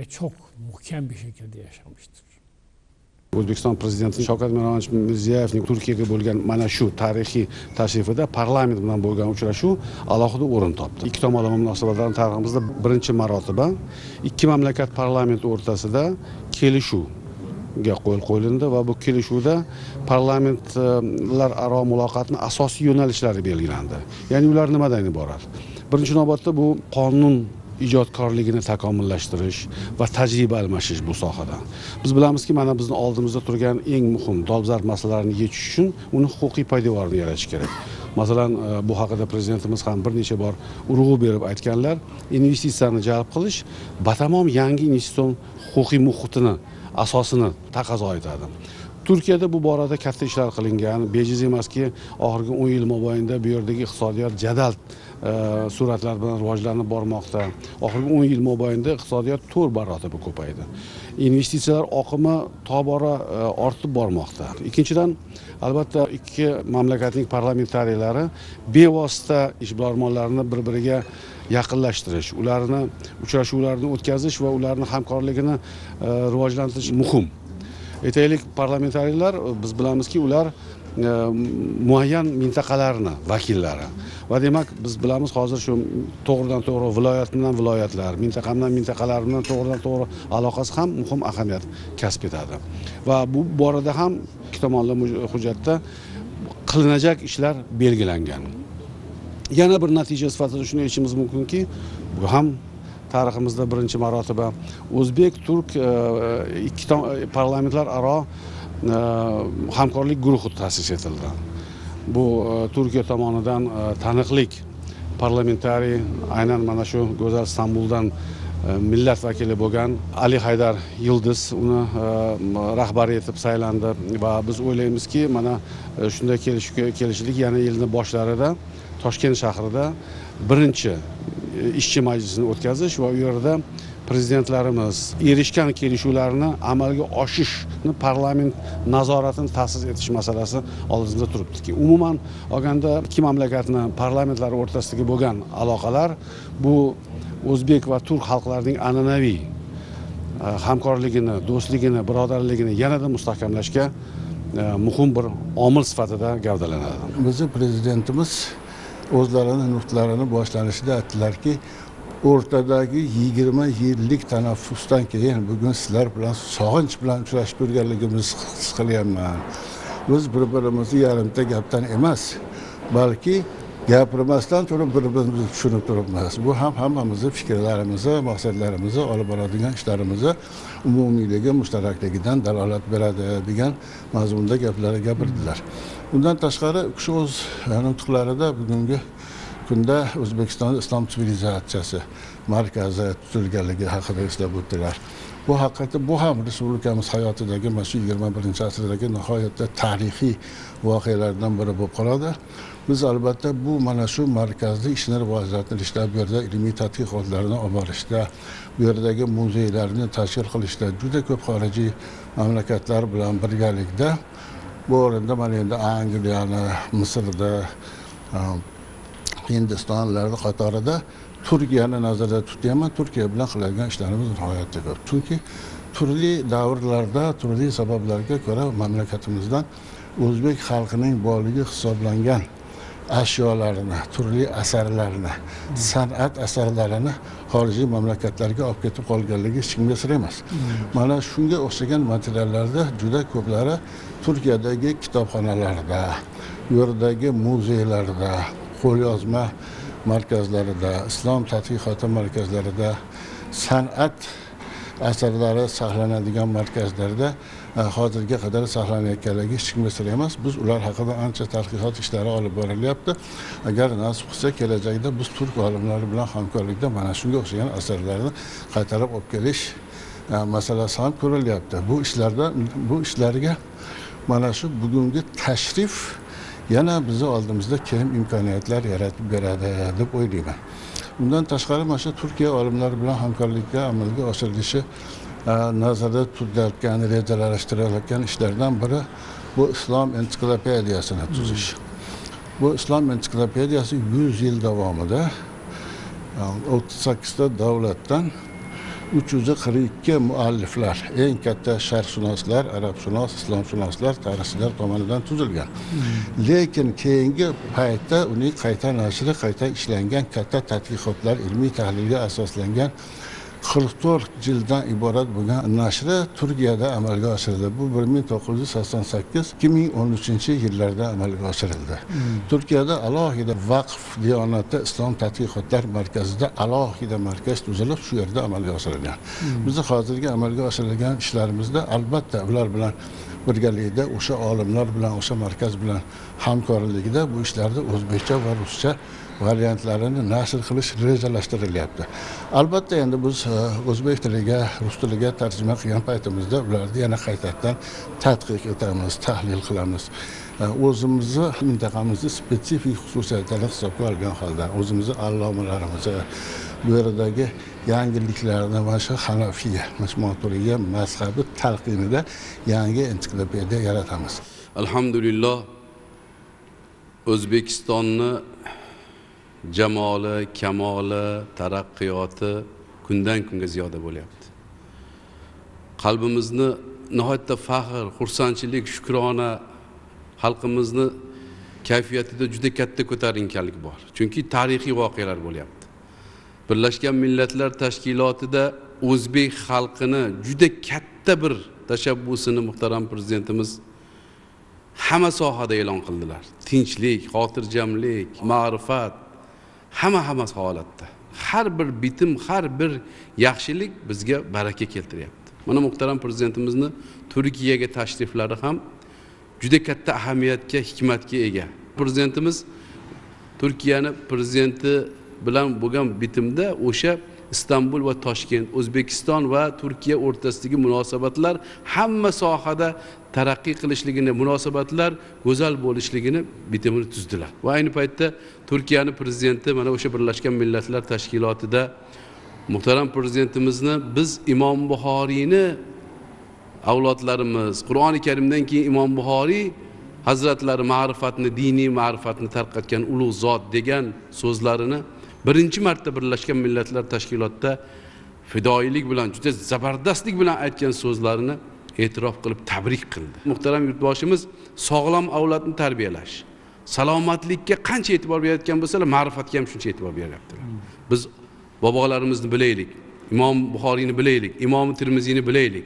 o'zbekiston prezidenti shavkat miromonovich mirziyoyevning turkiyaga bo'lgan mana shu tarixiy tashrifida parlament bilan bo'lgan uchrashuv alohida o'rin topdi. Ikki tomonlama munosabatlarni tariximizda birinchi marotaba ikki mamlakat parlamenti o'rtasida kelishuvga qo'l qo'yildi va bu kelishuvda parlamentlararo muloqotni asosiy yo'nalishlari belgilandi. Ya'ni ular nimadan iborat? Birinchi navbatda bu qonun ijodkorligini takomillashtirish va tajriba almashish bu sohada. Biz bilamizki mana bizni oldimizda turgan eng muhim dolzarb masalalarni yechish uchun uni huquqiy poydevorni yaratish kerak. Masalan e, bu haqida prezidentimiz ham bir necha bor urg'u berib aytganlar investitsiyani jalb qilish batamom yangi investitsion huquqiy muhitini asosini taqozo etadi. Turkiyada bu borada katta ishlar qilingan. Bejiz emaski oxirgi o'n yil mobaynida bu yerdagi iqtisodiyot jadal Э, sur'atlar bilan rivojlanib bormoqda. Oxirgi o'n yil mobaynida iqtisodiyot to'rt barobar ko'paydi. Investitsiyalar oqimi tobora e, ortib bormoqda. Ikkinchidan albatta ikki mamlakatning parlamentariylari bevosita ishbilarmonlarni bir biriga yaqinlashtirish ularni uchrashuvlarni o'tkazish va ularni hamkorligini e, rivojlantirish muhim. Aytaylik parlamentariylar biz bilamizki ular Э, muayyan mintaqalarni vakillari. Va demak biz bilamiz hozir shu to'g'ridan to'g'ri viloyat bilan viloyatlar mintaqa bilan mintaqalar bilan to'g'ridan to'g'ri aloqasi ham muhim ahamiyat kasb etadi. Va bu borada ham ikki tomonlama hujjatda qilinajak ishlar belgilangan. Yana bir natija sifatida shuni aytishimiz mumkinki bu ham tariximizda birinchi marotaba. O'zbek turk e, e, ikki to- parlamentlar aro Э, hamkorlik guruhi ta'sis etildi. Bu e, turkiya tomonidan e, taniqlik taniqli parlamentariy aynan mana shu go'zal istanbuldan e, millat vakili bo'lgan ali haydar yildiz uni rahbar etib saylandi va biz o'ylaymizki mana shunday kelishuvga kelishdik yana yilni boshlarida toshkent shahrida birinchi ishchi majlisini o'tkazish va u yerda prezidentlarimiz erishgan kelishuvlarni amalga oshishni parlament nazoratini ta'sis etish masalasi oldimizda turibdiki. Umuman olganda ikki mamlakatni parlamentlari o'rtasidagi bo'lgan aloqalar bu o'zbek va turk xalqlarining an'anaviy e, hamkorligini do'stligini birodarligini yanada mustahkamlashga e, muhim bir omil sifatida gavdalanadi. Bizni prezidentimiz o'zlarini nutqlarini boshlanishida aytdilarki o'rtadagi yigirma yillik tanaffusdan keyin bugun sizlar bilan sog'inch bilan uchrashib turganligimizni his qilyapman. Biz bir birimizni yarimta gapdan emas balki gapirmasdan turib bir birimizni tushunib turibmiz. Bu ham hammamizni fikrlarimizni maqsadlarimizni olib boradigan ishlarimizni umumiyligi mushtarakligidan dalolat beradi degan mazmunda gaplar gapirdilar. Undan tashqari u kishi o'z nutqlarida bugungi kunda o'zbekiston islom sivilizatsiyasi markazi tuzilganligi haqida eslab o'tdilar. Bu haqiqatda bu ham respublikamiz hayotidagi mana shu yigirma birinchi asrdagi nihoyatda tarixiy voqealardan biri bo'lib qoladi. Biz albatta bu mana shu markazni ishni rivojlantirishda bu yerda ilmiy tadqiqotlarni olib borishda bu yerdagi muzeylarni tashkil qilishda juda ko'p xorijiy mamlakatlar bilan birgalikda. Bu o'rinda mana endi angliyani misrda hindistonlarni qatorida turkiyani nazarda tutyapman turkiya bilan qiladigan ishlarimiz nihoyatda ko'p. Chunki turli davrlarda turli sabablarga ko'ra mamlakatimizdan o'zbek xalqining boyligi hisoblangan ashyolarini turli asarlarni san'at asarlarini xorijiy mamlakatlarga olib ketib qolganligi hech kimga sir emas. Mana shunga o'xshagan materiallarda juda ko'plari turkiyadagi kitobxonalarda bu yerdagi muzeylarda qo'lyozma markazlarida islom tadqiqoti markazlarida san'at asarlari saqlanadigan markazlarda e, hozirga qadar saqlanayotganligi hech kimga sir emas. Biz ular haqida ancha tadqiqot ishlari olib borilyapti. Agar nasib qilsa kelajakda biz turk olimlari bilan hamkorlikda mana shunga o'xshagan asarlarni qaytarib olib kelish e, masalasi ham ko'rilyapti. Bu ishlarda bu ishlarga mana shu bugungi tashrif yana bizni oldimizda keyin imkoniyatlar yaratib beradi deb o'ylayman. Undan tashqari mana shu turkiya olimlari bilan hamkorlikda amalga oshirilishi nazarda tutilayotgan rejalashtirilayotgan ishlardan biri bu islom ensiklopediyasini tuzish. Bu islom ensiklopediyasi yuz yil davomida o'ttiz sakkizta davlatdan uch yuz qirq ikki mualliflar eng katta sharqshunoslar arabshunos islomshunoslar tarixchilar tomonidan tuzilgan. Lekin keyingi paytda uning qayta nashri qayta ishlangan katta tadqiqotlar ilmiy tahlilga asoslangan qirq to'rt jilddan iborat bo'lgan nashri turkiyada amalga oshirildi. Bu bir ming to'qqiz yuz sakson sakkiz ikki ming o'n uchinchi yillarda amalga oshirildi. Turkiyada alohida vaqf diyonati islom tadqiqotlar markazida alohida markaz tuzilib shu yerda amalga oshirilgan. Bizni hozirgi amalga oshirilgan ishlarimizda albatta ular bilan birgalikda o'sha olimlar bilan o'sha markaz bilan hamkorligida bu ishlarni o'zbekcha va ruscha variantlarini nashr qilish rejalashtirilyapti albatta endi biz e, o'zbek tiliga rus tiliga tarjima qilgan paytimizda ularni yana qaytadan tadqiq etamiz tahlil qilamiz. E, o'zimizni mintaqamizni spetsifik xususiyatlarini hisobga olgan holda o'zimizni allomalarimizni bu yerdagi yangiliklarni mana shu hanafiya mana mazhabi talqinida yangi ensiklopediya yaratamiz. Alhamdulillah o'zbekistonni jamoli kamoli taraqqiyoti kundan kunga ziyoda bo'lyapti. Qalbimizni nihoyatda faxr xursandchilik shukrona xalqimizni kayfiyatida juda katta ko'tarinkilik bor. Chunki tarixiy voqealar bo'lyapti. Birlashgan millatlar tashkilotida o'zbek xalqini juda katta bir tashabbusini muhtaram prezidentimiz hamma sohada e'lon qildilar. Tinchlik xotirjamlik ma'rifat hamma hamma holatda. Har bir bitim har bir yaxshilik bizga baraka keltiryapti. Mana muhtaram prezidentimizni turkiyaga tashriflari ham juda katta ahamiyatga hikmatga ega. Prezidentimiz turkiyani prezidenti bilan bo'lgan bitimda o'sha istanbul va toshkent o'zbekiston va turkiya o'rtasidagi munosabatlar hamma sohada taraqqiy qilishligini munosabatlar go'zal bo'lishligini bitimini tuzdilar. Va ayni paytda turkiyani prezidenti mana o'sha birlashgan millatlar tashkilotida muhtaram prezidentimizni biz imom buxoriyni avlodlarimiz qur'oni karimdan keyin imom buxoriy hazratlari ma'rifatni diniy ma'rifatni tarqatgan ulug' zot degan so'zlarini birinchi marta birlashgan millatlar tashkilotida fidoyilik bilan juda zabardastlik bilan aytgan so'zlarini e'tirof qilib tabrik qildi. Muhtaram yurtboshimiz sog'lom avlodni tarbiyalash salomatlikka qancha e'tibor berayotgan bo'lsalar ma'rifatga ham shuncha e'tibor beryaptilar. Biz bobolarimizni bilaylik imom buxoriyni bilaylik imom termiziyni bilaylik.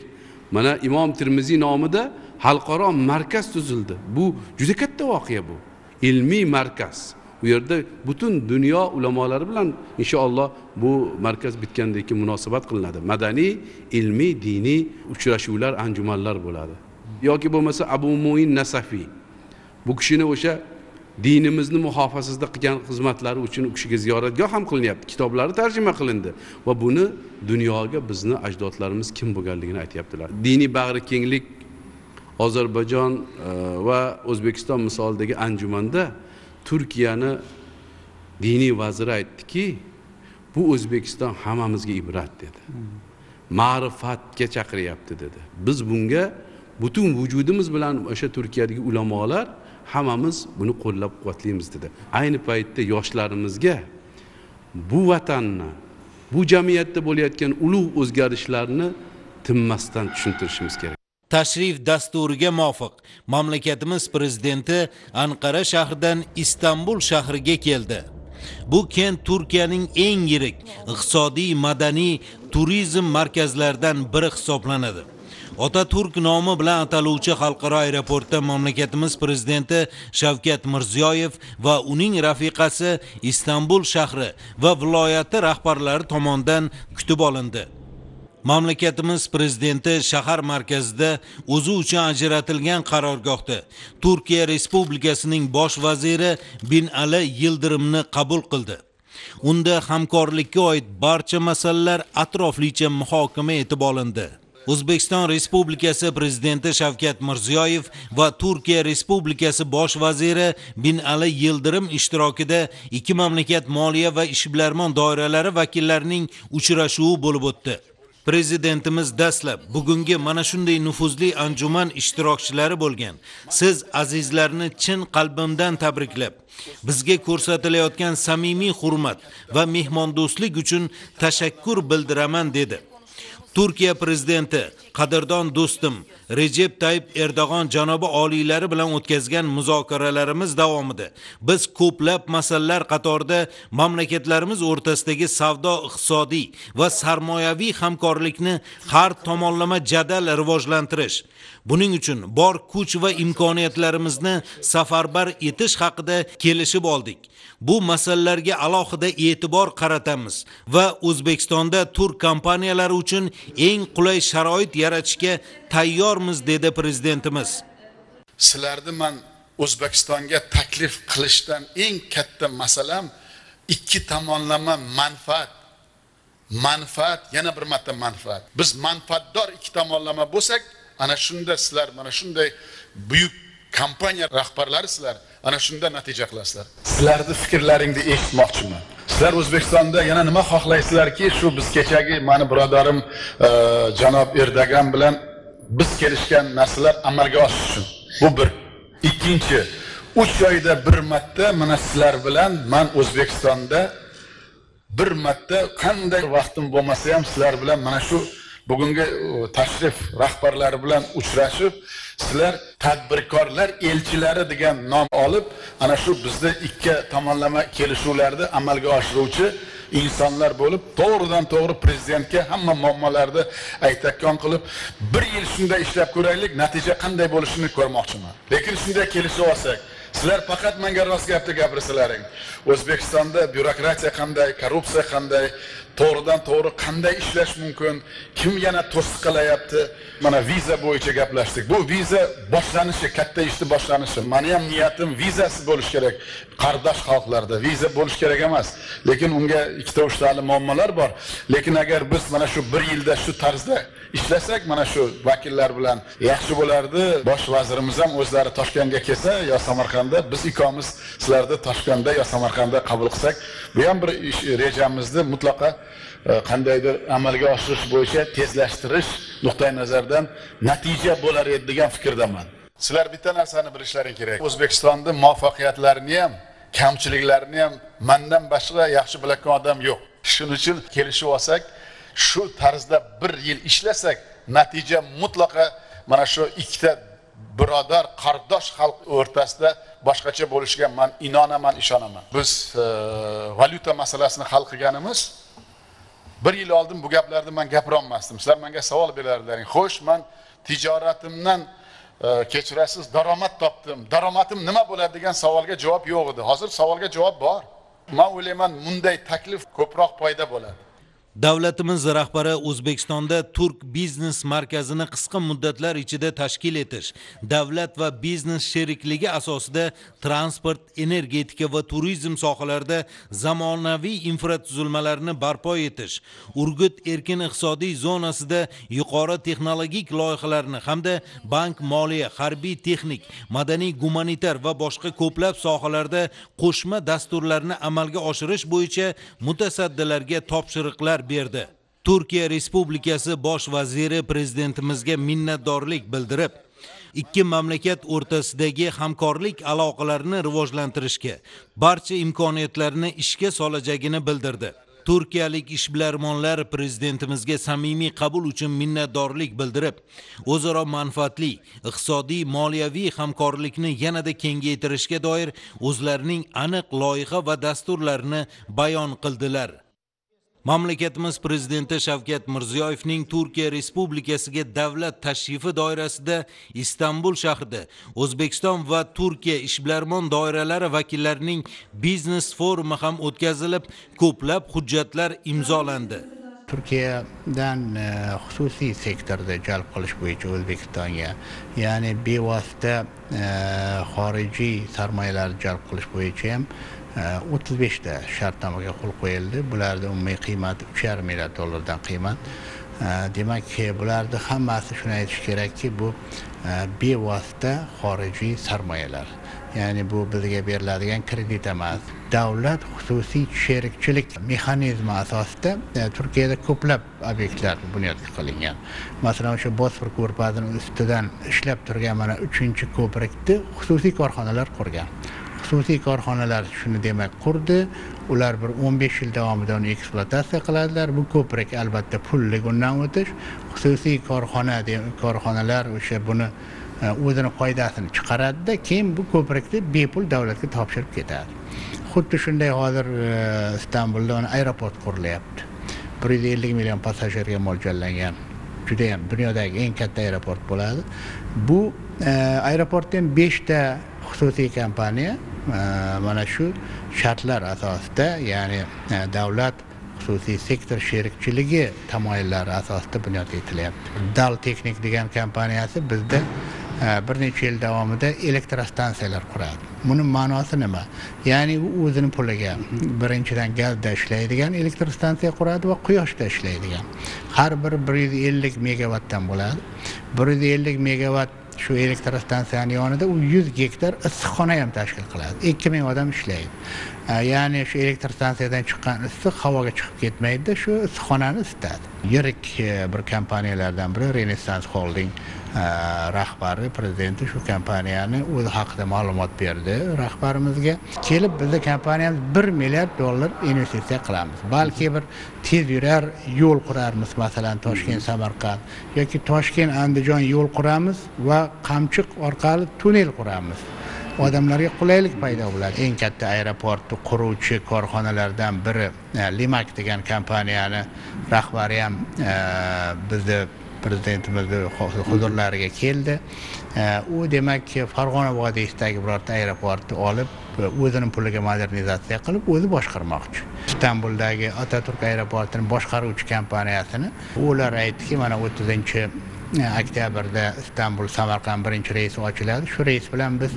Mana imom termiziy nomida xalqaro markaz tuzildi. Bu juda katta voqea bu. Ilmiy markaz. U yerda butun dunyo ulamolari bilan inshaalloh bu markaz bitgandan keyin munosabat qilinadi. Madaniy ilmiy diniy uchrashuvlar anjumanlar bo'ladi. Yoki bo'lmasa abu muin nasafiy bu kishini o'sha dinimizni muhofazasida qilgan xizmatlari uchun u kishiga ziyoratgoh ham qilinyapti. Kitoblari tarjima qilindi va buni dunyoga bizni ajdodlarimiz kim bo'lganligini aytyaptilar. Diniy bag'ri kenglik ozarbayjon e, va o'zbekiston misolidagi anjumanda turkiyani diniy vaziri aytdiki bu o'zbekiston hammamizga ibrat dedi. Ma'rifatga chaqiryapti dedi. Biz bunga butun vujudimiz bilan o'sha turkiyadagi ulamolar hammamiz buni qo'llab quvvatlaymiz dedi. Ayni paytda yoshlarimizga bu vatanni bu jamiyatda bo'layotgan ulug' o'zgarishlarni tinmasdan tushuntirishimiz kerak. Tashrif dasturiga muvofiq. Mamlakatimiz prezidenti anqara shahridan istanbul shahriga keldi. Bu kent turkiyaning eng yirik iqtisodiy madaniy turizm markazlaridan biri hisoblanadi. Otaturk nomi bilan ataluvchi xalqaro aeroportda mamlakatimiz prezidenti shavkat mirziyoyev va uning rafiqasi istanbul shahri va viloyati rahbarlari tomonidan kutib olindi. Mamlakatimiz prezidenti shahar markazida o'zi uchun ajratilgan qarorgohda turkiya respublikasining bosh vaziri bin ali yildirimni qabul qildi. Unda hamkorlikka oid barcha masalalar atroflicha muhokama etib olindi. O'zbekiston respublikasi prezidenti shavkat mirziyoyev va turkiya respublikasi bosh vaziri bin ali yildirim ishtirokida ikki mamlakat moliya va ishbilarmon doiralari vakillarining uchrashuvi bo'lib o'tdi. Prezidentimiz dastlab bugungi mana shunday nufuzli anjuman ishtirokchilari bo'lgan. Siz azizlarni chin qalbimdan tabriklab bizga ko'rsatilayotgan samimiy hurmat va mehmondo'stlik uchun tashakkur bildiraman dedi. Turkiya prezidenti qadrdon do'stim Recep tayyib erdo'g'on janobi oliylari bilan o'tkazgan muzokaralarimiz davomida biz ko'plab masalalar qatorida mamlakatlarimiz o'rtasidagi savdo iqtisodiy va sarmoyaviy hamkorlikni har tomonlama jadal rivojlantirish buning uchun bor kuch va imkoniyatlarimizni safarbar etish haqida kelishib oldik. Bu masalalarga alohida e'tibor qaratamiz va o'zbekistonda turk kompaniyalari uchun eng qulay sharoit yaratishga tayyormiz dedi prezidentimiz. Sizlarni man o'zbekistonga taklif qilishdan eng katta masalam ikki tomonlama manfaat. Manfaat yana bir marta manfaat. Biz manfaatdor ikki tomonlama bo'lsak ana shunda sizlar mana shunday buyuk kompaniya rahbarlari sizlar ana shunda natija qilasizlar. Sizlarni fikrlaringni eshitmoqchiman. Sizlar o'zbekistonda yana nima xohlaysizlarki shu biz kechagi mani birodarim e, janob erdo'g'an bilan biz kelishgan narsalar amalga oshishi uchun bu bir. Ikkinchi uch oyda bir marta mana sizlar bilan man o'zbekistonda bir marta qanday vaqtim bo'lmasa ham sizlar bilan mana shu bugungi tashrif rahbarlari bilan uchrashib sizlar tadbirkorlar elchilari degan nom olib ana shu bizni ikki tomonlama kelishuvlarni amalga oshiruvchi insonlar bo'lib to'g'ridan to'g'ri prezidentga hamma muammolarni aytakon qilib bir yil shunday ishlab ko'raylik natija qanday bo'lishini ko'rmoqchiman. Lekin shunday kelishib olsak sizlar faqat menga rost gapni gapirsalaring o'zbekistonda byurokratiya qanday korrupsiya qanday to'g'ridan to'g'ri qanday ishlash mumkin? Kim yana to'sqilayapti mana viza bo'yicha gaplashdik. Bu viza boshlanishi katta ishni boshlanishi. Mani ham niyatim vizasi bo'lishi kerak. Qardosh xalqlarda viza bo'lishi kerak emas. Lekin unga ikkita uchta hali muammolar bor. Lekin agar biz mana shu bir yilda shu tarzda ishlasak mana shu vakillar bilan yaxshi bo'lardi. Bosh vazirimiz ham o'zlari toshkentga kelsa yo samarqandda biz ikkovimiz sizlarni toshkentda yo samarqandda qabul qilsak bu ham bir ish rejamizni mutlaqo e, qandaydir amalga oshirish bo'yicha tezlashtirish nuqtai nazardan natija bo'lar edi degan fikrdaman. Sizlar bitta narsani bilishlaring kerak. O'zbekistonni muvaffaqiyatlarini ham kamchiliklarini ham mandan boshqa yaxshi biladigan odam yo'q. Shuning uchun kelishib olsak shu tarzda bir yil ishlasak natija mutlaqo mana shu ikkita birodar qardosh xalq o'rtasida boshqacha bo'lishiga man inonaman ishonaman. Biz e, valyuta masalasini hal qilganimiz bir yil oldin bu gaplarni man gapirolmasdim. Sizlar menga savol berardilaring. Xo'sh man tijoratimdan e, kechirasiz daromad topdim. Daromadim nima bo'ladi degan savolga javob yo'q edi. Hozir savolga javob bor. Man o'ylayman bunday taklif ko'proq foyda bo'ladi. Davlatimiz rahbari o'zbekistonda turk biznes markazini qisqa muddatlar ichida tashkil etish davlat va biznes sherikligi asosida transport energetika va turizm sohalarida zamonaviy infratuzilmalarni barpo etish urgut erkin iqtisodiy zonasida yuqori texnologik loyihalarni hamda bank moliya harbiy texnik madaniy gumanitar va boshqa ko'plab sohalarda qo'shma dasturlarni amalga oshirish bo'yicha mutasaddilarga topshiriqlar berdi. Turkiya respublikasi bosh vaziri prezidentimizga minnatdorlik bildirib ikki mamlakat o'rtasidagi hamkorlik aloqalarini rivojlantirishga barcha imkoniyatlarni ishga solajagini bildirdi. Turkiyalik ishbilarmonlar prezidentimizga samimiy qabul uchun minnatdorlik bildirib o'zaro manfaatli iqtisodiy moliyaviy hamkorlikni yanada kengaytirishga doir o'zlarining aniq loyiha va dasturlarini bayon qildilar. Mamlakatimiz prezidenti shavkat mirziyoyevning turkiya respublikasiga davlat tashrifi doirasida istanbul shahrida o'zbekiston va turkiya ishbilarmon doiralari vakillarining biznes forumi ham o'tkazilib ko'plab hujjatlar imzolandi. Turkiyadan e, xususiy sektorda jalb qilish bo'yicha o'zbekistonga ya'ni bevosita e, xorijiy sarmoyalarni jalb qilish bo'yicha ham Э, o'ttiz beshta shartnomaga qo'l qo'yildi. Bularni umumiy qiymati uch yarim milliard dollardan qiymat э, demak bularni hammasi shuni aytish kerakki bu э, bevosita xorijiy sarmoyalar. Ya'ni bu bizga beriladigan kredit emas. Davlat xususiy sherikchilik mexanizmi asosida e, turkiyada ko'plab obyektlar bunyod qilingan. Masalan o'sha bosfor ko'rpasini ustidan ishlab turgan mana uchinchi ko'prikni xususiy korxonalar qurgan. Xususiy korxonalar shuni demak qurdi. Ular bir o'n besh yil davomida uni ekspluatatsiya qiladilar. Bu ko'prik albatta pullik undan o'tish. Xususiy korxona korxonalar o'sha buni e, o'zini foydasini chiqaradida keyin bu ko'prikni bepul davlatga topshirib ketadi. Xuddi shunday hozir e, istanbulda aeroport qurilyapti. Bir yuz ellik million passajirga mo'ljallangan judayam dunyodagi eng katta aeroport bo'ladi. Bu e, aeroportdan aeroportda ham beshta xususiy kompaniya mana shu shartlar asosida ya'ni e, davlat xususiy sektor sherikchiligi tamoyillari asosida bunyod etilyapti. Dal texnik degan kompaniyasi bizda e, bir necha yil davomida elektrostansiyalar quradi. Buni ma'nosi nima? Ya'ni u o'zini puliga birinchidan gazda ishlaydigan elektrostansiya quradi va quyoshda ishlaydigan. Har bir bir yuz ellik megavatdan bo'ladi. Bir yuz ellik megavat shu elektr stansiyani yonida u yuz gektar issiqxona ham tashkil qiladi. Ikki ming odam ishlaydi. E, ya'ni shu elektr stansiyadan chiqqan issiq havoga chiqib ketmaydida shu issiqxonani isitadi. Yirik e, bir kompaniyalardan biri renessans holding rahbari prezidenti shu kompaniyani o'zi haqida ma'lumot berdi rahbarimizga. Kelib bizni kompaniyamiz bir milliard dollar investitsiya qilamiz. Balki bir tez yurar yo'l qurarmiz masalan toshkent samarqand yoki toshkent andijon yo'l quramiz va qamchiq orqali tunnel quramiz. Odamlarga qulaylik paydo bo'ladi. Eng katta aeroportni quruvchi korxonalardan biri e, limak degan kompaniyani rahbari ham e, bizni prezidentimizni huzurlariga keldi. U demak farg'ona vodiysidagi birorta aeroportni olib o'zini puliga modernizatsiya qilib o'zi boshqarmoqchi. Istanbuldagi otaturk aeroportini boshqaruvchi kompaniyasini ular aytdiki mana o'ttizinchi e, oktyabrda istanbul samarqand birinchi reysi ochiladi. Shu reys bilan biz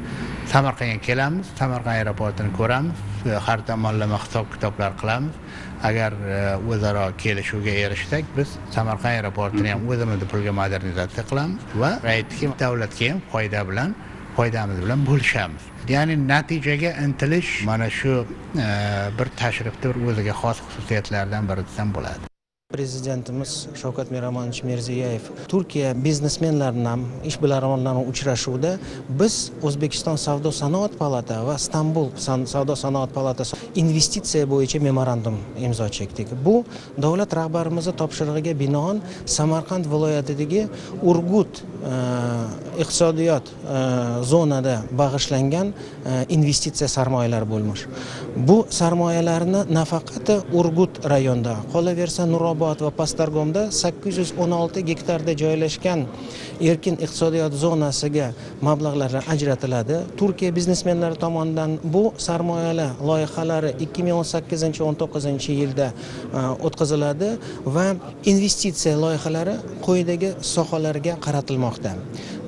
samarqandga kelamiz samarqand aeroportini ko'ramiz e, har tomonlama hisob kitoblar qilamiz. Agar e, o'zaro kelishuvga erishsak biz samarqand aeroportini ham o'zimizni pulga modernizatsiya qilamiz va aytdiki davlatga ham foyda bilan foydamiz bilan bo'lishamiz. Ya'ni natijaga intilish mana shu e, bir tashrifni bir o'ziga xos xususiyatlaridan biri desam bo'ladi prezidentimiz shavkat miromonovich mirziyoyev turkiya biznesmenlarini ham ishbilarmonlarni uchrashuvida biz o'zbekiston savdo sanoat palata va istanbul savdo sanoat palatasi investitsiya bo'yicha memorandum imzo chekdik. Bu davlat rahbarimizni topshirig'iga binoan samarqand viloyatidagi urgut e, iqtisodiyot e, zonada bag'ishlangan e, investitsiya sarmoyalar bo'lmish. Bu sarmoyalarni nafaqat urgut rayonida qolaversa nurobod va pastargomda sakkiz yuz o'n olti gektarda joylashgan erkin iqtisodiyot zonasiga mablag'lar ajratiladi. Turkiya biznesmenlari tomonidan bu sarmoyalar loyihalari ikki ming o'n sakkizinchi o'n to'qqizinchi yilda e, o'tkaziladi va investitsiya loyihalari quyidagi sohalarga qaratilmoqda.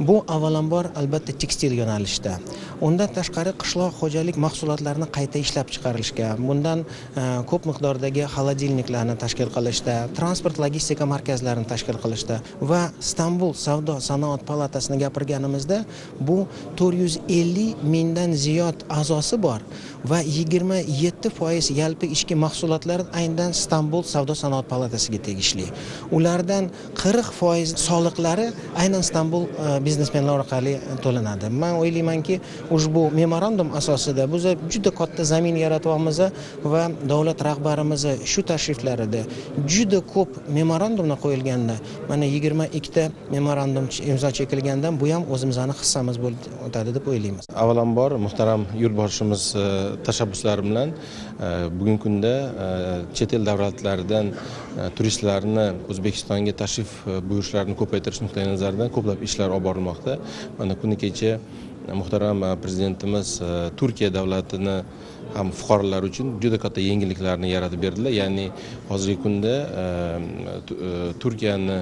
Bu avvalambor albatta tekstil yo'nalishida. Undan tashqari qishloq xo'jalik mahsulotlarini qayta ishlab chiqarishga bundan e, ko'p miqdordagi xolodilniklarni tashkil qilishda transport logistika markazlarini tashkil qilishda va istanbul savdo sanoat palatasini gapirganimizda bu to'rt yuz ellik mingdan ziyod a'zosi bor va yigirma yetti foiz yalpi ichki mahsulotlar aynan istanbul savdo sanoat palatasiga tegishli. Ulardan qirq foiz soliqlari aynan istanbul e, biznesmenlar orqali to'lanadi. Man o'ylaymanki ushbu memorandum asosida biz juda katta zamin yaratyapmiz va davlat rahbarimiz shu tashriflarida juda ko'p memorandumlar qo'yilganda mana yigirma ikkita memorandum imzo chekilgandan bu ham o'zimizni hissamiz bo'lib o'tadi deb o'ylaymiz. Avvalambor muhtaram yurtboshimiz e, tashabbuslari bilan e, bugungi kunda e, chet el davlatlaridan turistlarni o'zbekistonga tashrif buyurishlarini ko'paytirish nuqtai nazaridan ko'plab ishlar olib borilmoqda. Mana kuni kecha e, muhtaram e, prezidentimiz e, turkiya davlatini ham fuqarolar uchun juda katta yengilliklarni yaratib berdilar. Ya'ni hozirgi kunda turkiyani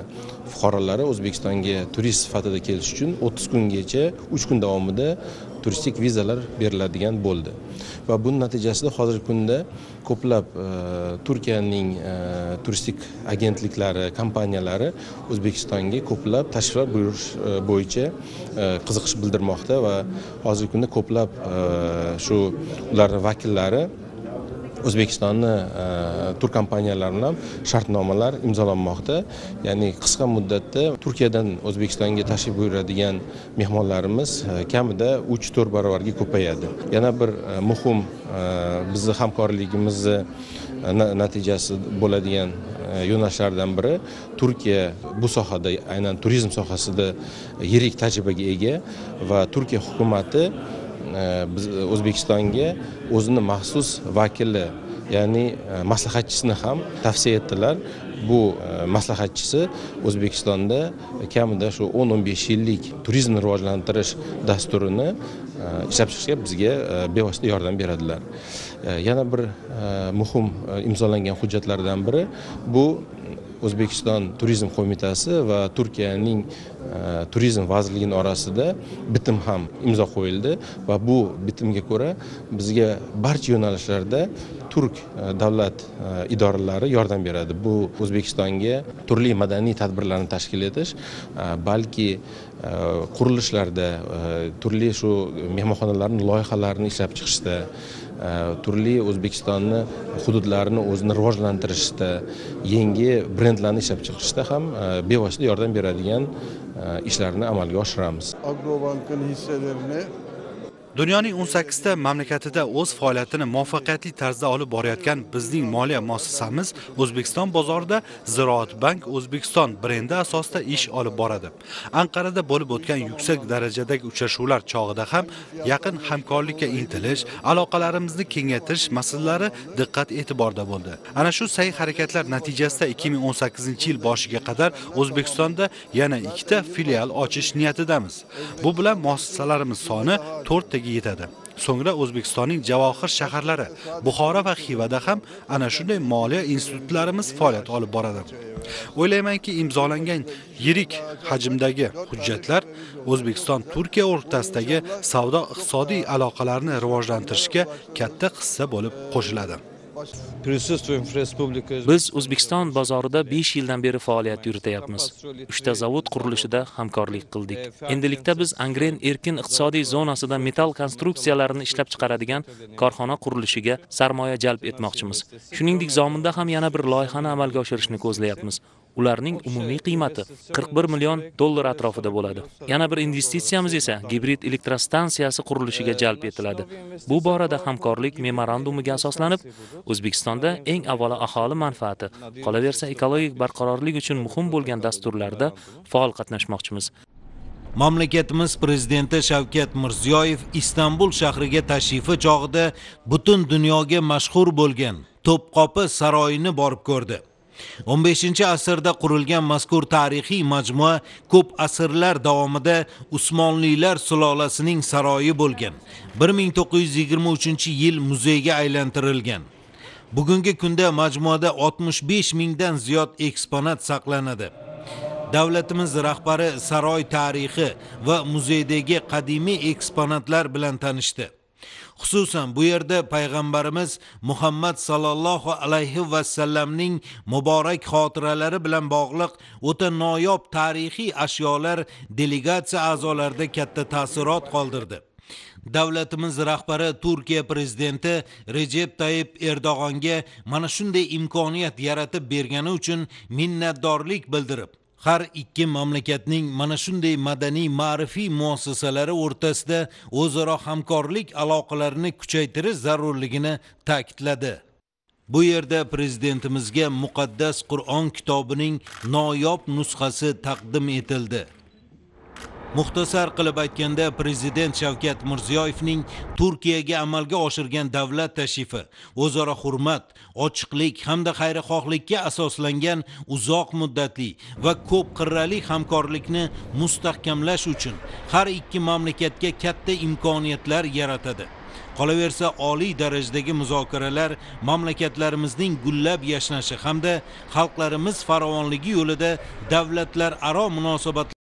fuqarolari o'zbekistonga turist sifatida kelish uchun o'ttiz kungacha uch kun davomida turistik vizalar beriladigan bo'ldi. Va buning natijasida hozirgi kunda ko'plab e, turkiyaning e, turistik agentliklari kompaniyalari o'zbekistonga ko'plab tashriflar buyurish e, bo'yicha qiziqish bildirmoqda va hozirgi kunda ko'plab shu ularni vakillari o'zbekistonni e, turkompaniyalari bilan shartnomalar imzolanmoqda. Ya'ni qisqa muddatda turkiyadan o'zbekistonga tashrif buyuradigan mehmonlarimiz e, kamida uch to'rt barobarga ko'payadi. Yana bir e, muhim e, bizni hamkorligimizni e, natijasi bo'ladigan e, yo'nalishlardan biri turkiya bu sohada aynan turizm sohasida yirik tajribaga ega va turkiya hukumati E, biz e, o'zbekistonga o'zini maxsus vakili ya'ni e, maslahatchisini ham tavsiya etdilar. Bu maslahatchisi o'zbekistonda kamida shu o'n o'n besh yillik turizmni rivojlantirish dasturini ishlab chiqishga bizga bevosita yordam beradilar. Yana bir muhim imzolangan hujjatlardan biri bu o'zbekiston turizm qo'mitasi va turkiyaning e, turizm vazirligini orasida bitim ham imzo qo'yildi va bu bitimga ko'ra bizga barcha yo'nalishlarda turk e, davlat e, idoralari yordam beradi. Bu o'zbekistonga turli madaniy tadbirlarni tashkil etish balki qurilishlarda turli shu mehmonxonalarni loyihalarini ishlab chiqishda Э, turli o'zbekistonni hududlarini o'zini rivojlantirishda yangi brendlarni ishlab chiqishda ham e, bevosita yordam beradigan e, ishlarni amalga oshiramiz. Agrobankni hissalarini Dunyoning 18 ta mamlakatida o'z faoliyatini muvaffaqiyatli tarzda olib borayotgan bizning moliya muassasamiz O'zbekiston bozorida Ziroat bank O'zbekiston brendi asosida ish olib boradi. Anqarada bo'lib o'tgan yuksak darajadagi uchrashuvlar chog'ida ham yaqin hamkorlikka intilish, aloqalarimizni kengaytirish masalalari diqqat e'tiborda bo'ldi. Ana shu sa'y harakatlar natijasida 2018-yil boshiga qadar O'zbekistonda yana ikkita filial ochish niyatidamiz. Bu bilan muassasalarimiz soni 4 taga yetadi. So'ngra O'zbekistonning javohir shaharlari Buxoro va Xivada ham ana shunday moliya institutlarimiz faoliyat olib boradi. O'ylaymanki, imzolangan yirik hajmdagi hujjatlar O'zbekiston Turkiya o'rtasidagi savdo iqtisodiy aloqalarni rivojlantirishga katta hissa bo'lib qo'shiladi. Biz O'zbekiston bozorida 5 yildan beri faoliyat yurityapmiz. 3 ta zavod qurilishida hamkorlik qildik. Endilikda biz Angren erkin iqtisodiy zonasida metall konstruksiyalarini ishlab chiqaradigan korxona qurilishiga sarmoya jalb etmoqchimiz. Shuningdek, zominda ham yana bir loyihani amalga oshirishni ko'zlayapmiz. Ularning umumiy qiymati 41 million dollar atrofida bo'ladi. Yana bir investitsiyamiz esa gibrid elektrostansiyasi qurilishiga jalb etiladi. Bu borada hamkorlik memorandumiga asoslanib, O'zbekistonda eng avvalo aholi manfaati, qolaversa ekologik barqarorlik uchun muhim bo'lgan dasturlarda faol qatnashmoqchimiz. mamlakatimiz prezidenti shavkat mirziyoyev istanbul shahriga tashrifi chog'ida butun dunyoga mashhur bo'lgan to'pqopi saroyini borib ko'rdi 15 asrda qurilgan mazkur tarixiy majmua ko'p asrlar davomida Usmonlilar sulolasining saroyi bo'lgan. 1923 yil muzeyga aylantirilgan. Bugungi kunda majmuada 65 mingdan ziyod eksponat saqlanadi. Davlatimiz rahbari saroy tarixi va muzeydagi qadimiy eksponatlar bilan tanishdi. Xususan bu yerda payg'ambarimiz muhammad sallallohu alayhi vasallamning muborak xotiralari bilan bog'liq o'ta noyob tarixiy ashyolar delegatsiya a'zolarida katta taassurot qoldirdi. Davlatimiz rahbari turkiya prezidenti rejep tayib erdo'g'onga mana shunday imkoniyat yaratib bergani uchun minnatdorlik bildirib har ikki mamlakatning mana shunday madaniy ma'rifiy muassasalari o'rtasida o'zaro hamkorlik aloqalarini kuchaytirish zarurligini ta'kidladi. Bu yerda prezidentimizga muqaddas qur'on kitobining noyob nusxasi taqdim etildi. Muxtasar qilib aytganda prezident shavkat mirziyoyevning turkiyaga amalga oshirgan davlat tashrifi o'zaro hurmat ochiqlik hamda xayrixohlikka asoslangan uzoq muddatli va ko'p qirrali hamkorlikni mustahkamlash uchun har ikki mamlakatga katta imkoniyatlar yaratadi. Qolaversa oliy darajadagi muzokaralar mamlakatlarimizning gullab yashnashi hamda xalqlarimiz farovonligi yo'lida davlatlararo munosabatlar